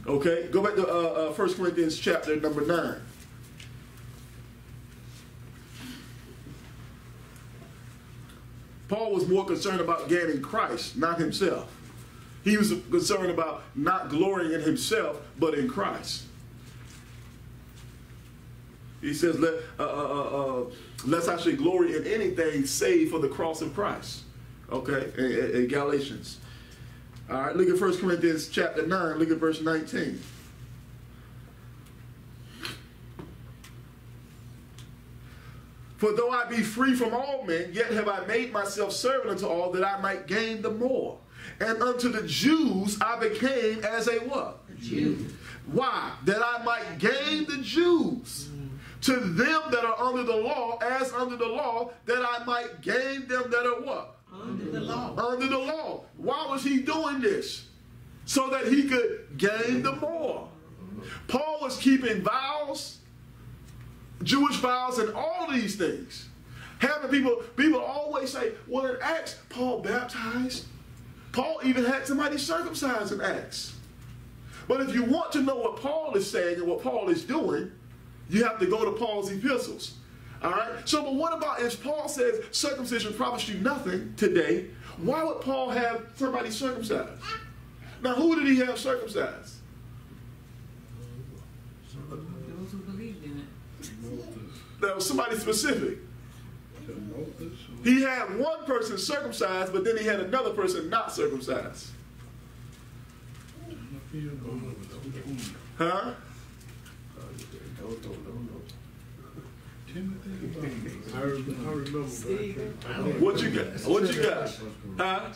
Okay? Go back to uh, uh, 1 Corinthians chapter number 9. Paul was more concerned about gaining Christ, not himself. He was concerned about not glorying in himself, but in Christ. He says, Let, uh, uh, uh, uh, lest I should glory in anything save for the cross of Christ. Okay, in, in- Galatians. All right, look at 1 Corinthians chapter 9, look at verse 19. For though I be free from all men, yet have I made myself servant unto all that I might gain the more. And unto the Jews I became as a what? Jew. Why? That I might gain the Jews. To them that are under the law, as under the law, that I might gain them that are what? Under the law. Under the law. Why was he doing this? So that he could gain the more. Paul was keeping vows, Jewish vows, and all these things. Having people, people always say, well, in Acts, Paul baptized. Paul even had somebody circumcised in Acts. But if you want to know what Paul is saying and what Paul is doing, you have to go to Paul's epistles. All right? So, but what about if Paul says circumcision profits you nothing today? Why would Paul have somebody circumcised? Now, who did he have circumcised? Those who believed in it. That was somebody specific. He had one person circumcised, but then he had another person not circumcised. I feel Barnabas, which one? Huh? Timothy or Barnabas? I, rem- I remember. Stephen. What you got? What you got? Huh?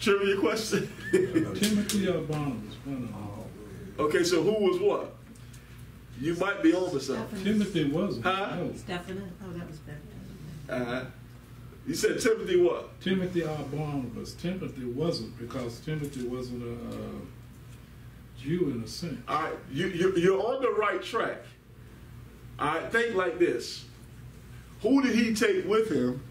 Trivia question. Timothy or Barnabas, one of them. okay, so who was what? You might be on to something. Timothy wasn't. Huh? No. Stephanus. Oh, that was baptism. Uh-huh. You said Timothy what? Timothy or Barnabas. Timothy wasn't because Timothy wasn't a uh, Jew in a sense. All right, you, you, you're on the right track. All right, think like this. Who did he take with him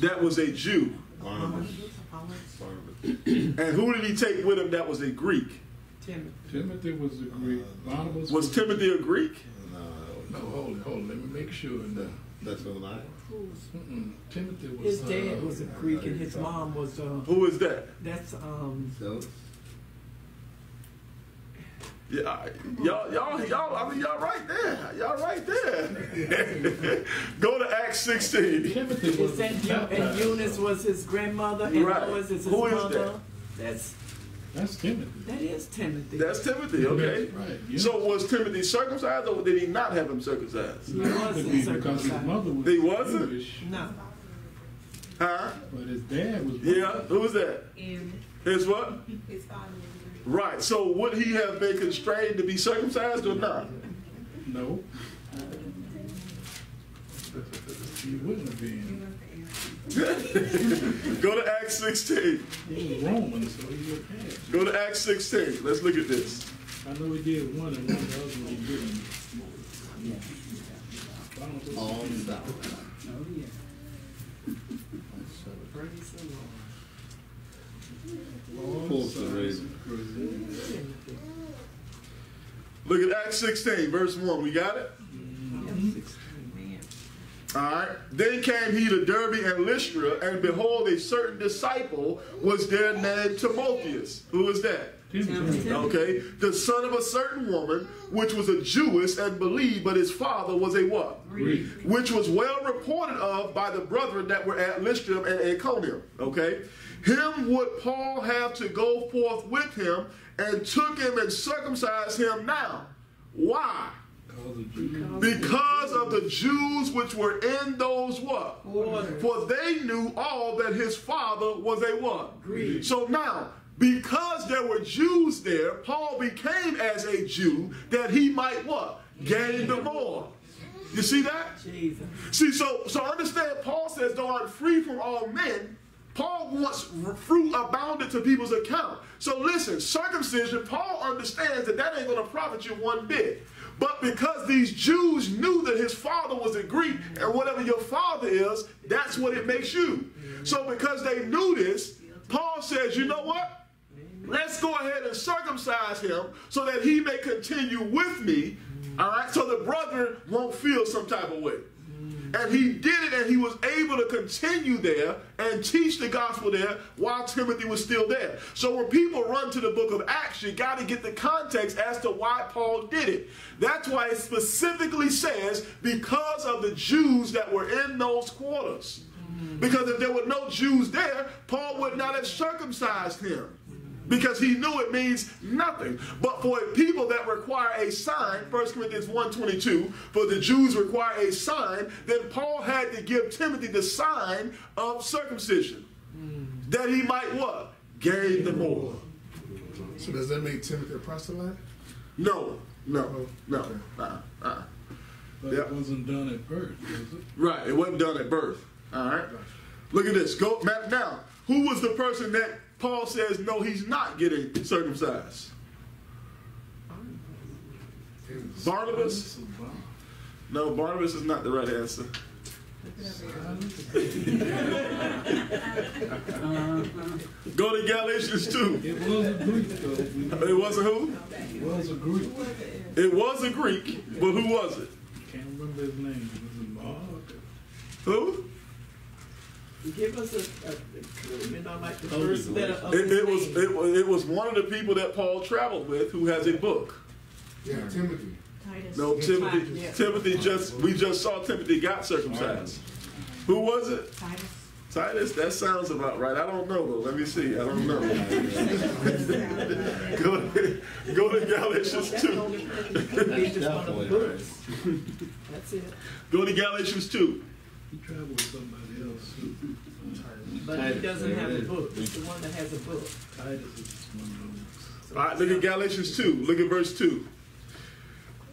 that was a Jew? Barnabas. Barnabas. And who did he take with him that was a Greek? Timothy. Timothy was the Greek. Barnabas Was Timothy a Greek? No, no, hold it, hold it. Let me make sure. No. That's a lie. Mm-mm. Timothy was. His uh, dad was a Greek and his mom was uh Who is that? that's um So, Yeah, I- y'all, y'all, y'all, I mean, y'all right there. Y'all right there. *laughs* Go to Acts 16. Timothy is was that and. Eunice was his grandmother and Right. Lois is his Who is mother. that? That's That's Timothy. that is Timothy. That's Timothy, okay? That's right. yeah. So was Timothy circumcised or did he not have him circumcised? he wasn't be because his mother was He wasn't? Jewish, No. Huh? but his dad was. Yeah, who was that? And His what? his father was Right. So would he have been constrained to be circumcised or not? No. He wouldn't have been. *laughs* Go to Acts 16. He was Roman, so he would have. Go to Acts 16. Let's look at this. I know he did one and one the other one he didn't. Barnabas- all that. Praise the Lord, Full Son, parade. Spirit. Look at Acts 16, verse 1. We got it? man. All right. Then came he to Derbe and Lystra, and behold, a certain disciple was there named Timotheus. Who is that? Timothy. Okay. The son of a certain woman, which was a Jewess and believed, but his father was a what? Greek. which was well reported of by the brethren that were at Lystra and Iconium. Okay, him would Paul have to go forth with him, and took him and circumcised him. Now, why? Because of Jews. Because of the Jews which were in those what? For they knew all that his father was a what? Greek. So now, because there were Jews there, Paul became as a Jew that he might what? Gain the more. You see that? Jesus. See, so so understand. Paul says, "Though I'm free from all men." Paul wants fruit abounded to people's account. So listen, circumcision. Paul understands that that ain't going to profit you one bit. But because these Jews knew that his father was a Greek, and whatever your father is, that's what it makes you. So because they knew this, Paul says, "You know what? Let's go ahead and circumcise him so that he may continue with me. All right, so the brother won't feel some type of way. And he did it, and he was able to continue there and teach the gospel there while Timothy was still there. So when people run to the book of Acts, you got to get the context as to why Paul did it. That's why it specifically says because of the Jews that were in those quarters. Mm-hmm. Because if there were no Jews there, Paul would not have circumcised him because he knew it means nothing. But for a people that require a sign, 1 Corinthians 1.22, for the Jews require a sign, then Paul had to give Timothy the sign of circumcision. That he might what? Gain the more. So does that make Timothy a proselyte? No, no, no. Uh, uh. But Yeah. it wasn't done at birth, was it? Right, it wasn't done at birth. All right. Look at this. Go Matt, now. Who was the person that Paul says no, he's not getting circumcised? Barnabas? No, Barnabas is not the right answer. *laughs* Go to Galatians 2. It was a Greek, though. It wasn't who? It was a Greek. It was a Greek, but who was it? Can't remember his name. It was it Mark? Who? Give us a, a, a you know, like the first letter of It, it was it, was it was one of the people that Paul traveled with who has a book. Yeah, Timothy. Titus. No, Yeah, Timothy. yeah. Timothy just we just saw Timothy got circumcised. Who was it? Titus. Titus. That sounds about right. I don't know though. Let me see. I don't know. *laughs* go, to, go to Galatians two. the only thing. They just want the books. That's it. Go to Galatians two. He traveled with somebody else. too. But he doesn't have a book. He's the one that has a book. Titus is one of those. All right. Look at Galatians two. Look at verse two.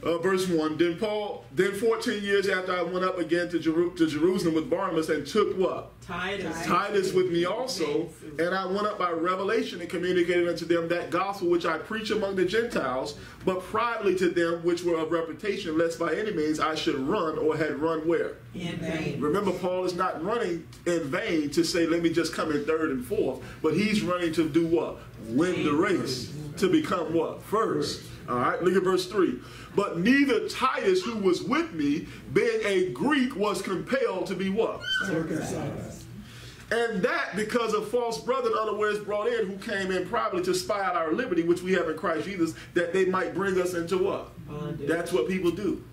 Uh, verse 1 Then Paul, then 14 years after I went up again to, Jeru- to Jerusalem with Barnabas and took what? Titus. Titus with me also, and I went up by revelation and communicated unto them that gospel which I preach among the Gentiles, but privately to them which were of reputation, lest by any means I should run or had run where. In vain. Remember, Paul is not running in vain to say, let me just come in third and fourth, but he's running to do what? Win the race, to become what? First. All right, look at verse 3. But neither Titus, who was with me, being a Greek, was compelled to be what? And that because of false brethren unawares brought in who came in privately to spy out our liberty, which we have in Christ Jesus, that they might bring us into what? Bondage. That's what people do.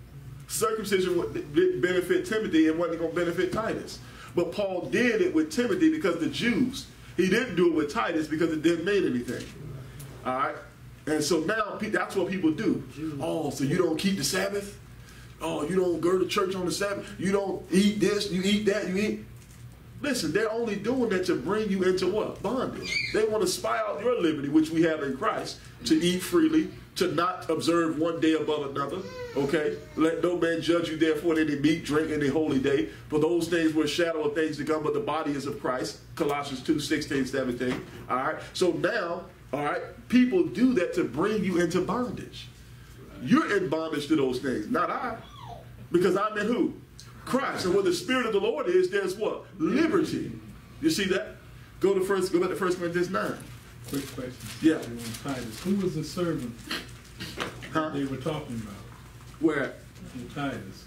Circumcision didn't benefit Timothy and wasn't going to benefit Titus. But Paul did it with Timothy because the Jews. He didn't do it with Titus because it didn't mean anything. All right? And so now that's what people do. Oh, so you don't keep the Sabbath? Oh, you don't go to church on the Sabbath? You don't eat this, you eat that, you eat. Listen, they're only doing that to bring you into what? Bondage. They want to spy out your liberty, which we have in Christ, to eat freely, to not observe one day above another. Okay? Let no man judge you therefore in any meat, drink, any holy day. For those things were shadow of things to come, but the body is of Christ. Colossians 2, 16, 17. All right? So now, all right, people do that to bring you into bondage. You're in bondage to those things, not I. Because I'm in who? Christ. And where the Spirit of the Lord is, there's what? Liberty. You see that? Go to first, go back to First Corinthians 9. Quick question. Yeah. Titus. Who was the servant Huh? they were talking about Where? in Titus?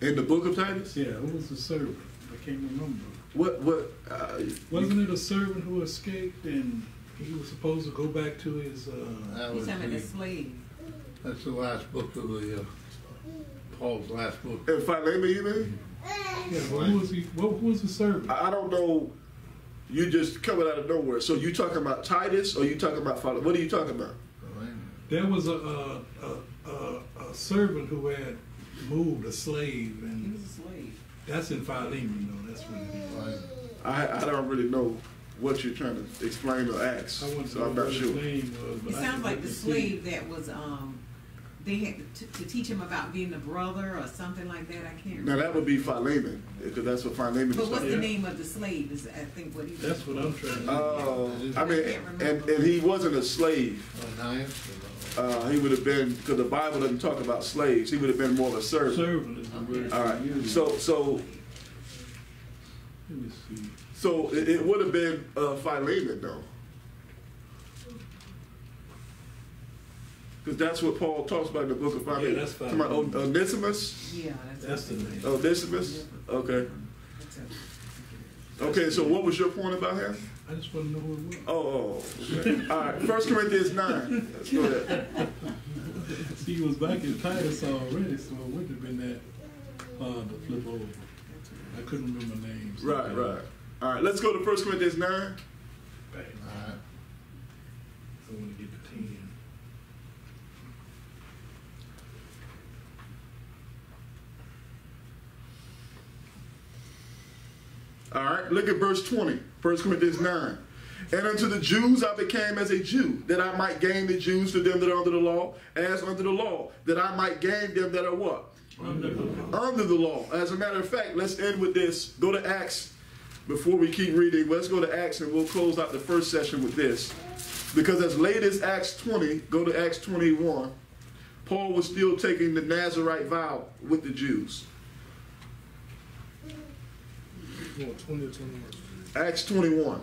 In the book of Titus? Yeah, who was the servant? I can't remember. What, what, uh, Wasn't it a servant who escaped and he was supposed to go back to his, uh, That He's was talking about the the, slave. that's the last book of the, uh, Paul's last book. in Philemon, you mean? yeah, but who was he, what, who was the servant? I I don't know. You just coming out of nowhere. So you talking about Titus or you talking about Philemon? What are you talking about? There was a, a, a, a, a servant who had moved, a slave, He and was a slave. that's in Philemon, though, that's what it is. I, I don't really know what you're trying to explain or ask, I wouldn't so know I'm not sure. name was. He but I sounds like the slave that was, um, they had to, to teach him about being a brother or something like that. I can't. Now remember. that would be Philemon, because that's what Philemon. But what's talking the Yeah. name of the slave? Is I think what he. That's what I'm trying to. Uh, I I mean, can't and, and he wasn't a slave. Ananias, Uh, he would have been, because the Bible doesn't talk about slaves. He would have been more of a servant. Servant is the word. All right. So, so, Let me see. So it, it would have been uh, Philemon, though, because that's what Paul talks about in the book of Philemon. Yeah, that's Talking about Philemon. O- Onesimus. Yeah, that's. That's the name. Onesimus. Okay. Okay. So, what was your point about him? I just want to know who it was. Oh, oh okay. all right. First Corinthians nine. Let's go ahead. See, *laughs* he was back in Titus already, so it wouldn't have been that hard to flip over. I couldn't remember names. Right, right. All right. Let's go to First Corinthians nine. Bang. Alright. I want to get the ten. All right, look at verse 20, 1 Corinthians 9. And unto the Jews I became as a Jew, that I might gain the Jews to them that are under the law, as under the law, that I might gain them that are what? Under the law. Under the law. As a matter of fact, let's end with this. Go to Acts before we keep reading. Let's go to Acts and we'll close out the first session with this. Because as late as Acts 20, go to Acts 21, Paul was still taking the Nazarite vow with the Jews. Acts 21.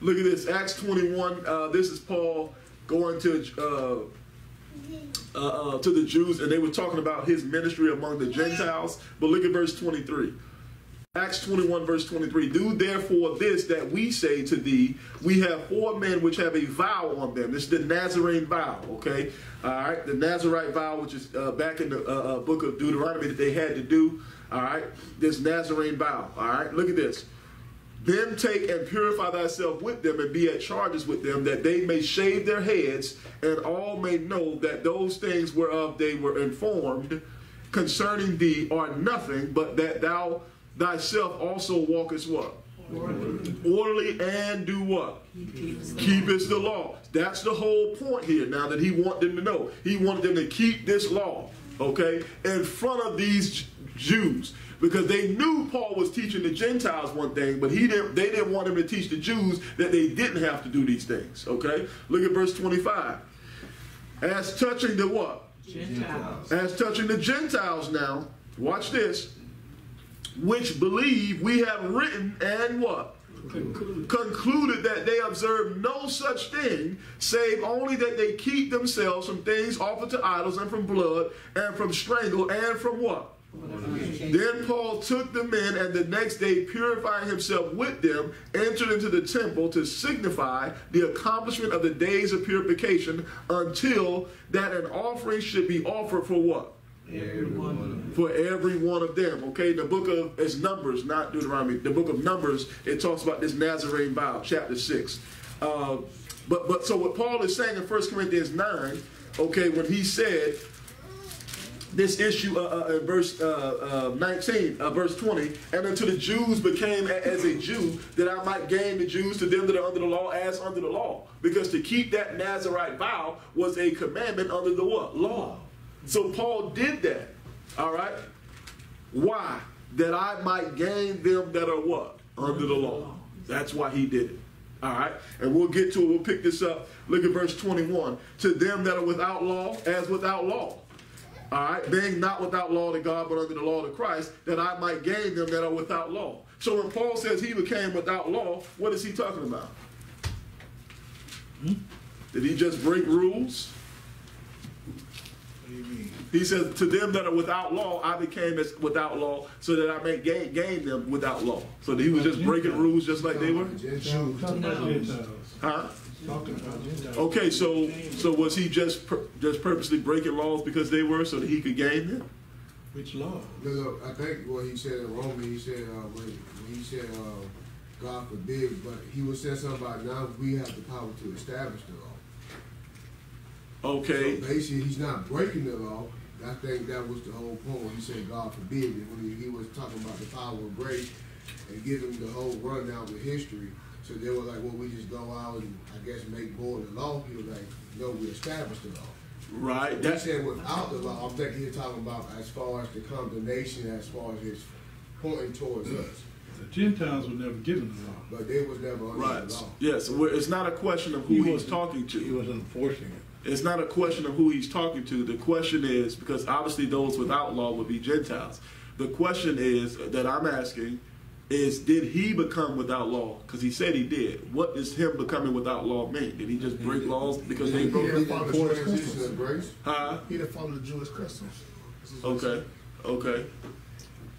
Look at this, Acts 21. Uh, this is Paul going to uh, uh, uh, to the Jews, and they were talking about his ministry among the Gentiles. But look at verse 23. Acts 21, verse 23. Do therefore this that we say to thee, we have four men which have a vow on them. This is the Nazarene vow, okay? All right, the Nazarite vow, which is uh, back in the uh, uh, book of Deuteronomy that they had to do. All right, this Nazarene vow. All right, look at this. Then take and purify thyself with them and be at charges with them, that they may shave their heads, and all may know that those things whereof they were informed concerning thee are nothing, but that thou thyself also walkest what? Orderly and do what? Keepest the law. That's the whole point here now that he wanted them to know. He wanted them to keep this law, okay, in front of these Jews. Because they knew Paul was teaching the Gentiles one thing, but he didn't they didn't want him to teach the Jews that they didn't have to do these things. Okay? Look at verse 25. As touching the what? Gentiles. As touching the Gentiles now, watch this, which believe we have written and what? Concluded that they observe no such thing, save only that they keep themselves from things offered to idols and from blood and from strangle and from what? Then Paul took the men and the next day, purifying himself with them, entered into the temple to signify the accomplishment of the days of purification until that an offering should be offered for what? For every one of them. Okay, the book of it's Numbers, not Deuteronomy. The book of Numbers, it talks about this Nazarene vow, chapter six. Uh, but but so what Paul is saying in 1 Corinthians 9, okay, when he said this issue uh, uh, verse uh, uh, 19, uh, verse 20, and unto the Jews became a- as a Jew, that I might gain the Jews to them that are under the law as under the law. Because to keep that Nazarite vow was a commandment under the what? Law. So Paul did that. All right? Why? That I might gain them that are what? Under the law. That's why he did it. All right? And we'll get to it. We'll pick this up. Look at verse 21. To them that are without law, as without law. All right, being not without law to God, but under the law to Christ, that I might gain them that are without law. So when Paul says he became without law, what is he talking about? Hmm? Did he just break rules? What do you mean? He says, To them that are without law, I became as without law, so that I may gain, gain them without law. So he was just breaking rules just like they were? Gentiles. Talking about No. Gentiles. Huh? Talking about Gentiles. Okay, so so was he just pur- just purposely breaking laws because they were so that he could gain them? Which law? No, no, I think what he said in Roman, he said, uh, when, when he said, uh, God forbid, but he was saying something about now we have the power to establish the law. Okay. So basically, he's not breaking the law. I think that was the whole point when he said God forbid it, when he, he was talking about the power of grace and giving the whole rundown of history. So they were like, well, we just go out and I guess make more of the law. He was like, no, we established the law. Right. He That, said without the law, I'm thinking he's talking about as far as the condemnation, as far as his pointing towards us. The Gentiles were never given the law. But they was never under right. the law. Yes. we're- It's not a question of who he's wasn't- talking to. He wasn't enforcing it. It's not a question of who he's talking to. The question is because obviously those without law would be Gentiles. The question is that I'm asking is did he become without law? Because he said he did. What does him becoming without law mean? Did he just break laws because they He broke didn't follow Jewish the transition customs. Huh? He didn't follow the Jewish customs. This is what he Okay. Okay.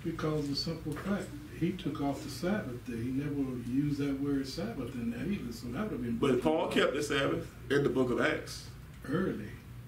Because the simple fact, he took off the Sabbath day. He never used that word Sabbath in that either, so that would have been. But Paul kept the Sabbath in the book of Acts. Early.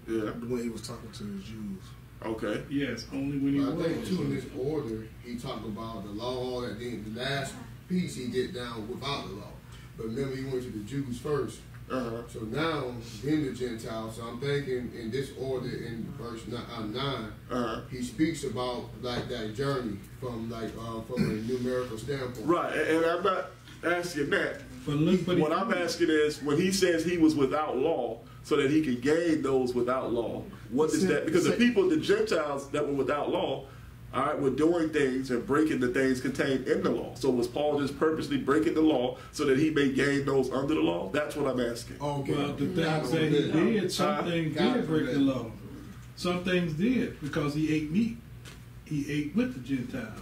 Yeah. When he was talking to the Jews. Okay. Yes, only when he But I think was. too in this order, he talked about the law, and then the last piece he get down without the law. But remember, he went to the Jews first. Uh-huh. So now, then the Gentiles. So I'm thinking in this order, in verse uh, nine, Uh-huh. he speaks about like that journey from like uh, from a numerical standpoint. Right. And and I'm not asking that. But look what he What I'm asking is when he says he was without law so that he could gain those without law, what is that? Because the people, the Gentiles that were without law, all right, were doing things and breaking the things contained in the law. So was Paul just purposely breaking the law so that he may gain those under the law? That's what I'm asking. Oh, okay. Well, the Got things that he did, some things did break the law. Some things did because he ate meat. He ate with the Gentiles.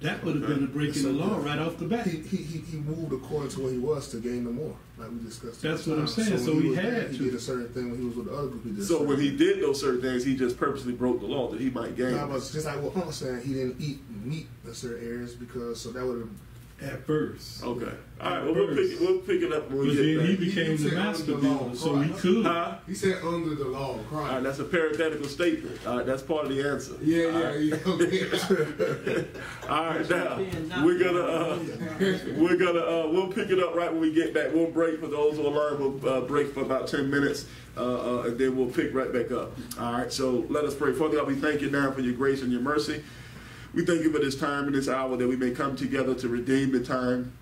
That would have been a breaking the law right off the bat. He, he, he, he moved according to what he was to gain the more, like we discussed. That's at the what I'm saying, so when he was had He to. did a certain thing when he was with the other group. He did So when he thing. did those certain things, he just purposely broke the law that he might gain. Now, but just like what I'm saying, he didn't eat meat in certain areas because so that would have At first. Okay. All right. Well, we'll pick, it- we'll pick it up when we But then get he back. became the said master under the law builder, of so he Christ. could. Huh? He said under the law of All Christ. right, that's a parenthetical statement. All right, that's part of the answer. yeah, All yeah, right. yeah. Okay. All right, *laughs* now we're gonna uh, we're gonna uh, we'll pick it up right when we get back. We'll break for those who are learn. We'll uh, break for about ten minutes, uh, uh, and then we'll pick right back up. All right. So let us pray. Father God, we thank you now for your grace and your mercy. We thank you for this time and this hour that we may come together to redeem the time.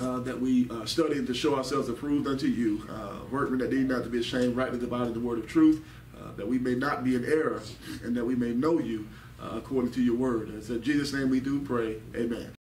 Uh, that we uh, study to show ourselves approved unto you, uh, workmen that need not to be ashamed, rightly dividing the word of truth, uh, that we may not be in error, and that we may know you uh, according to your word. It's in Jesus' name we do pray. Amen.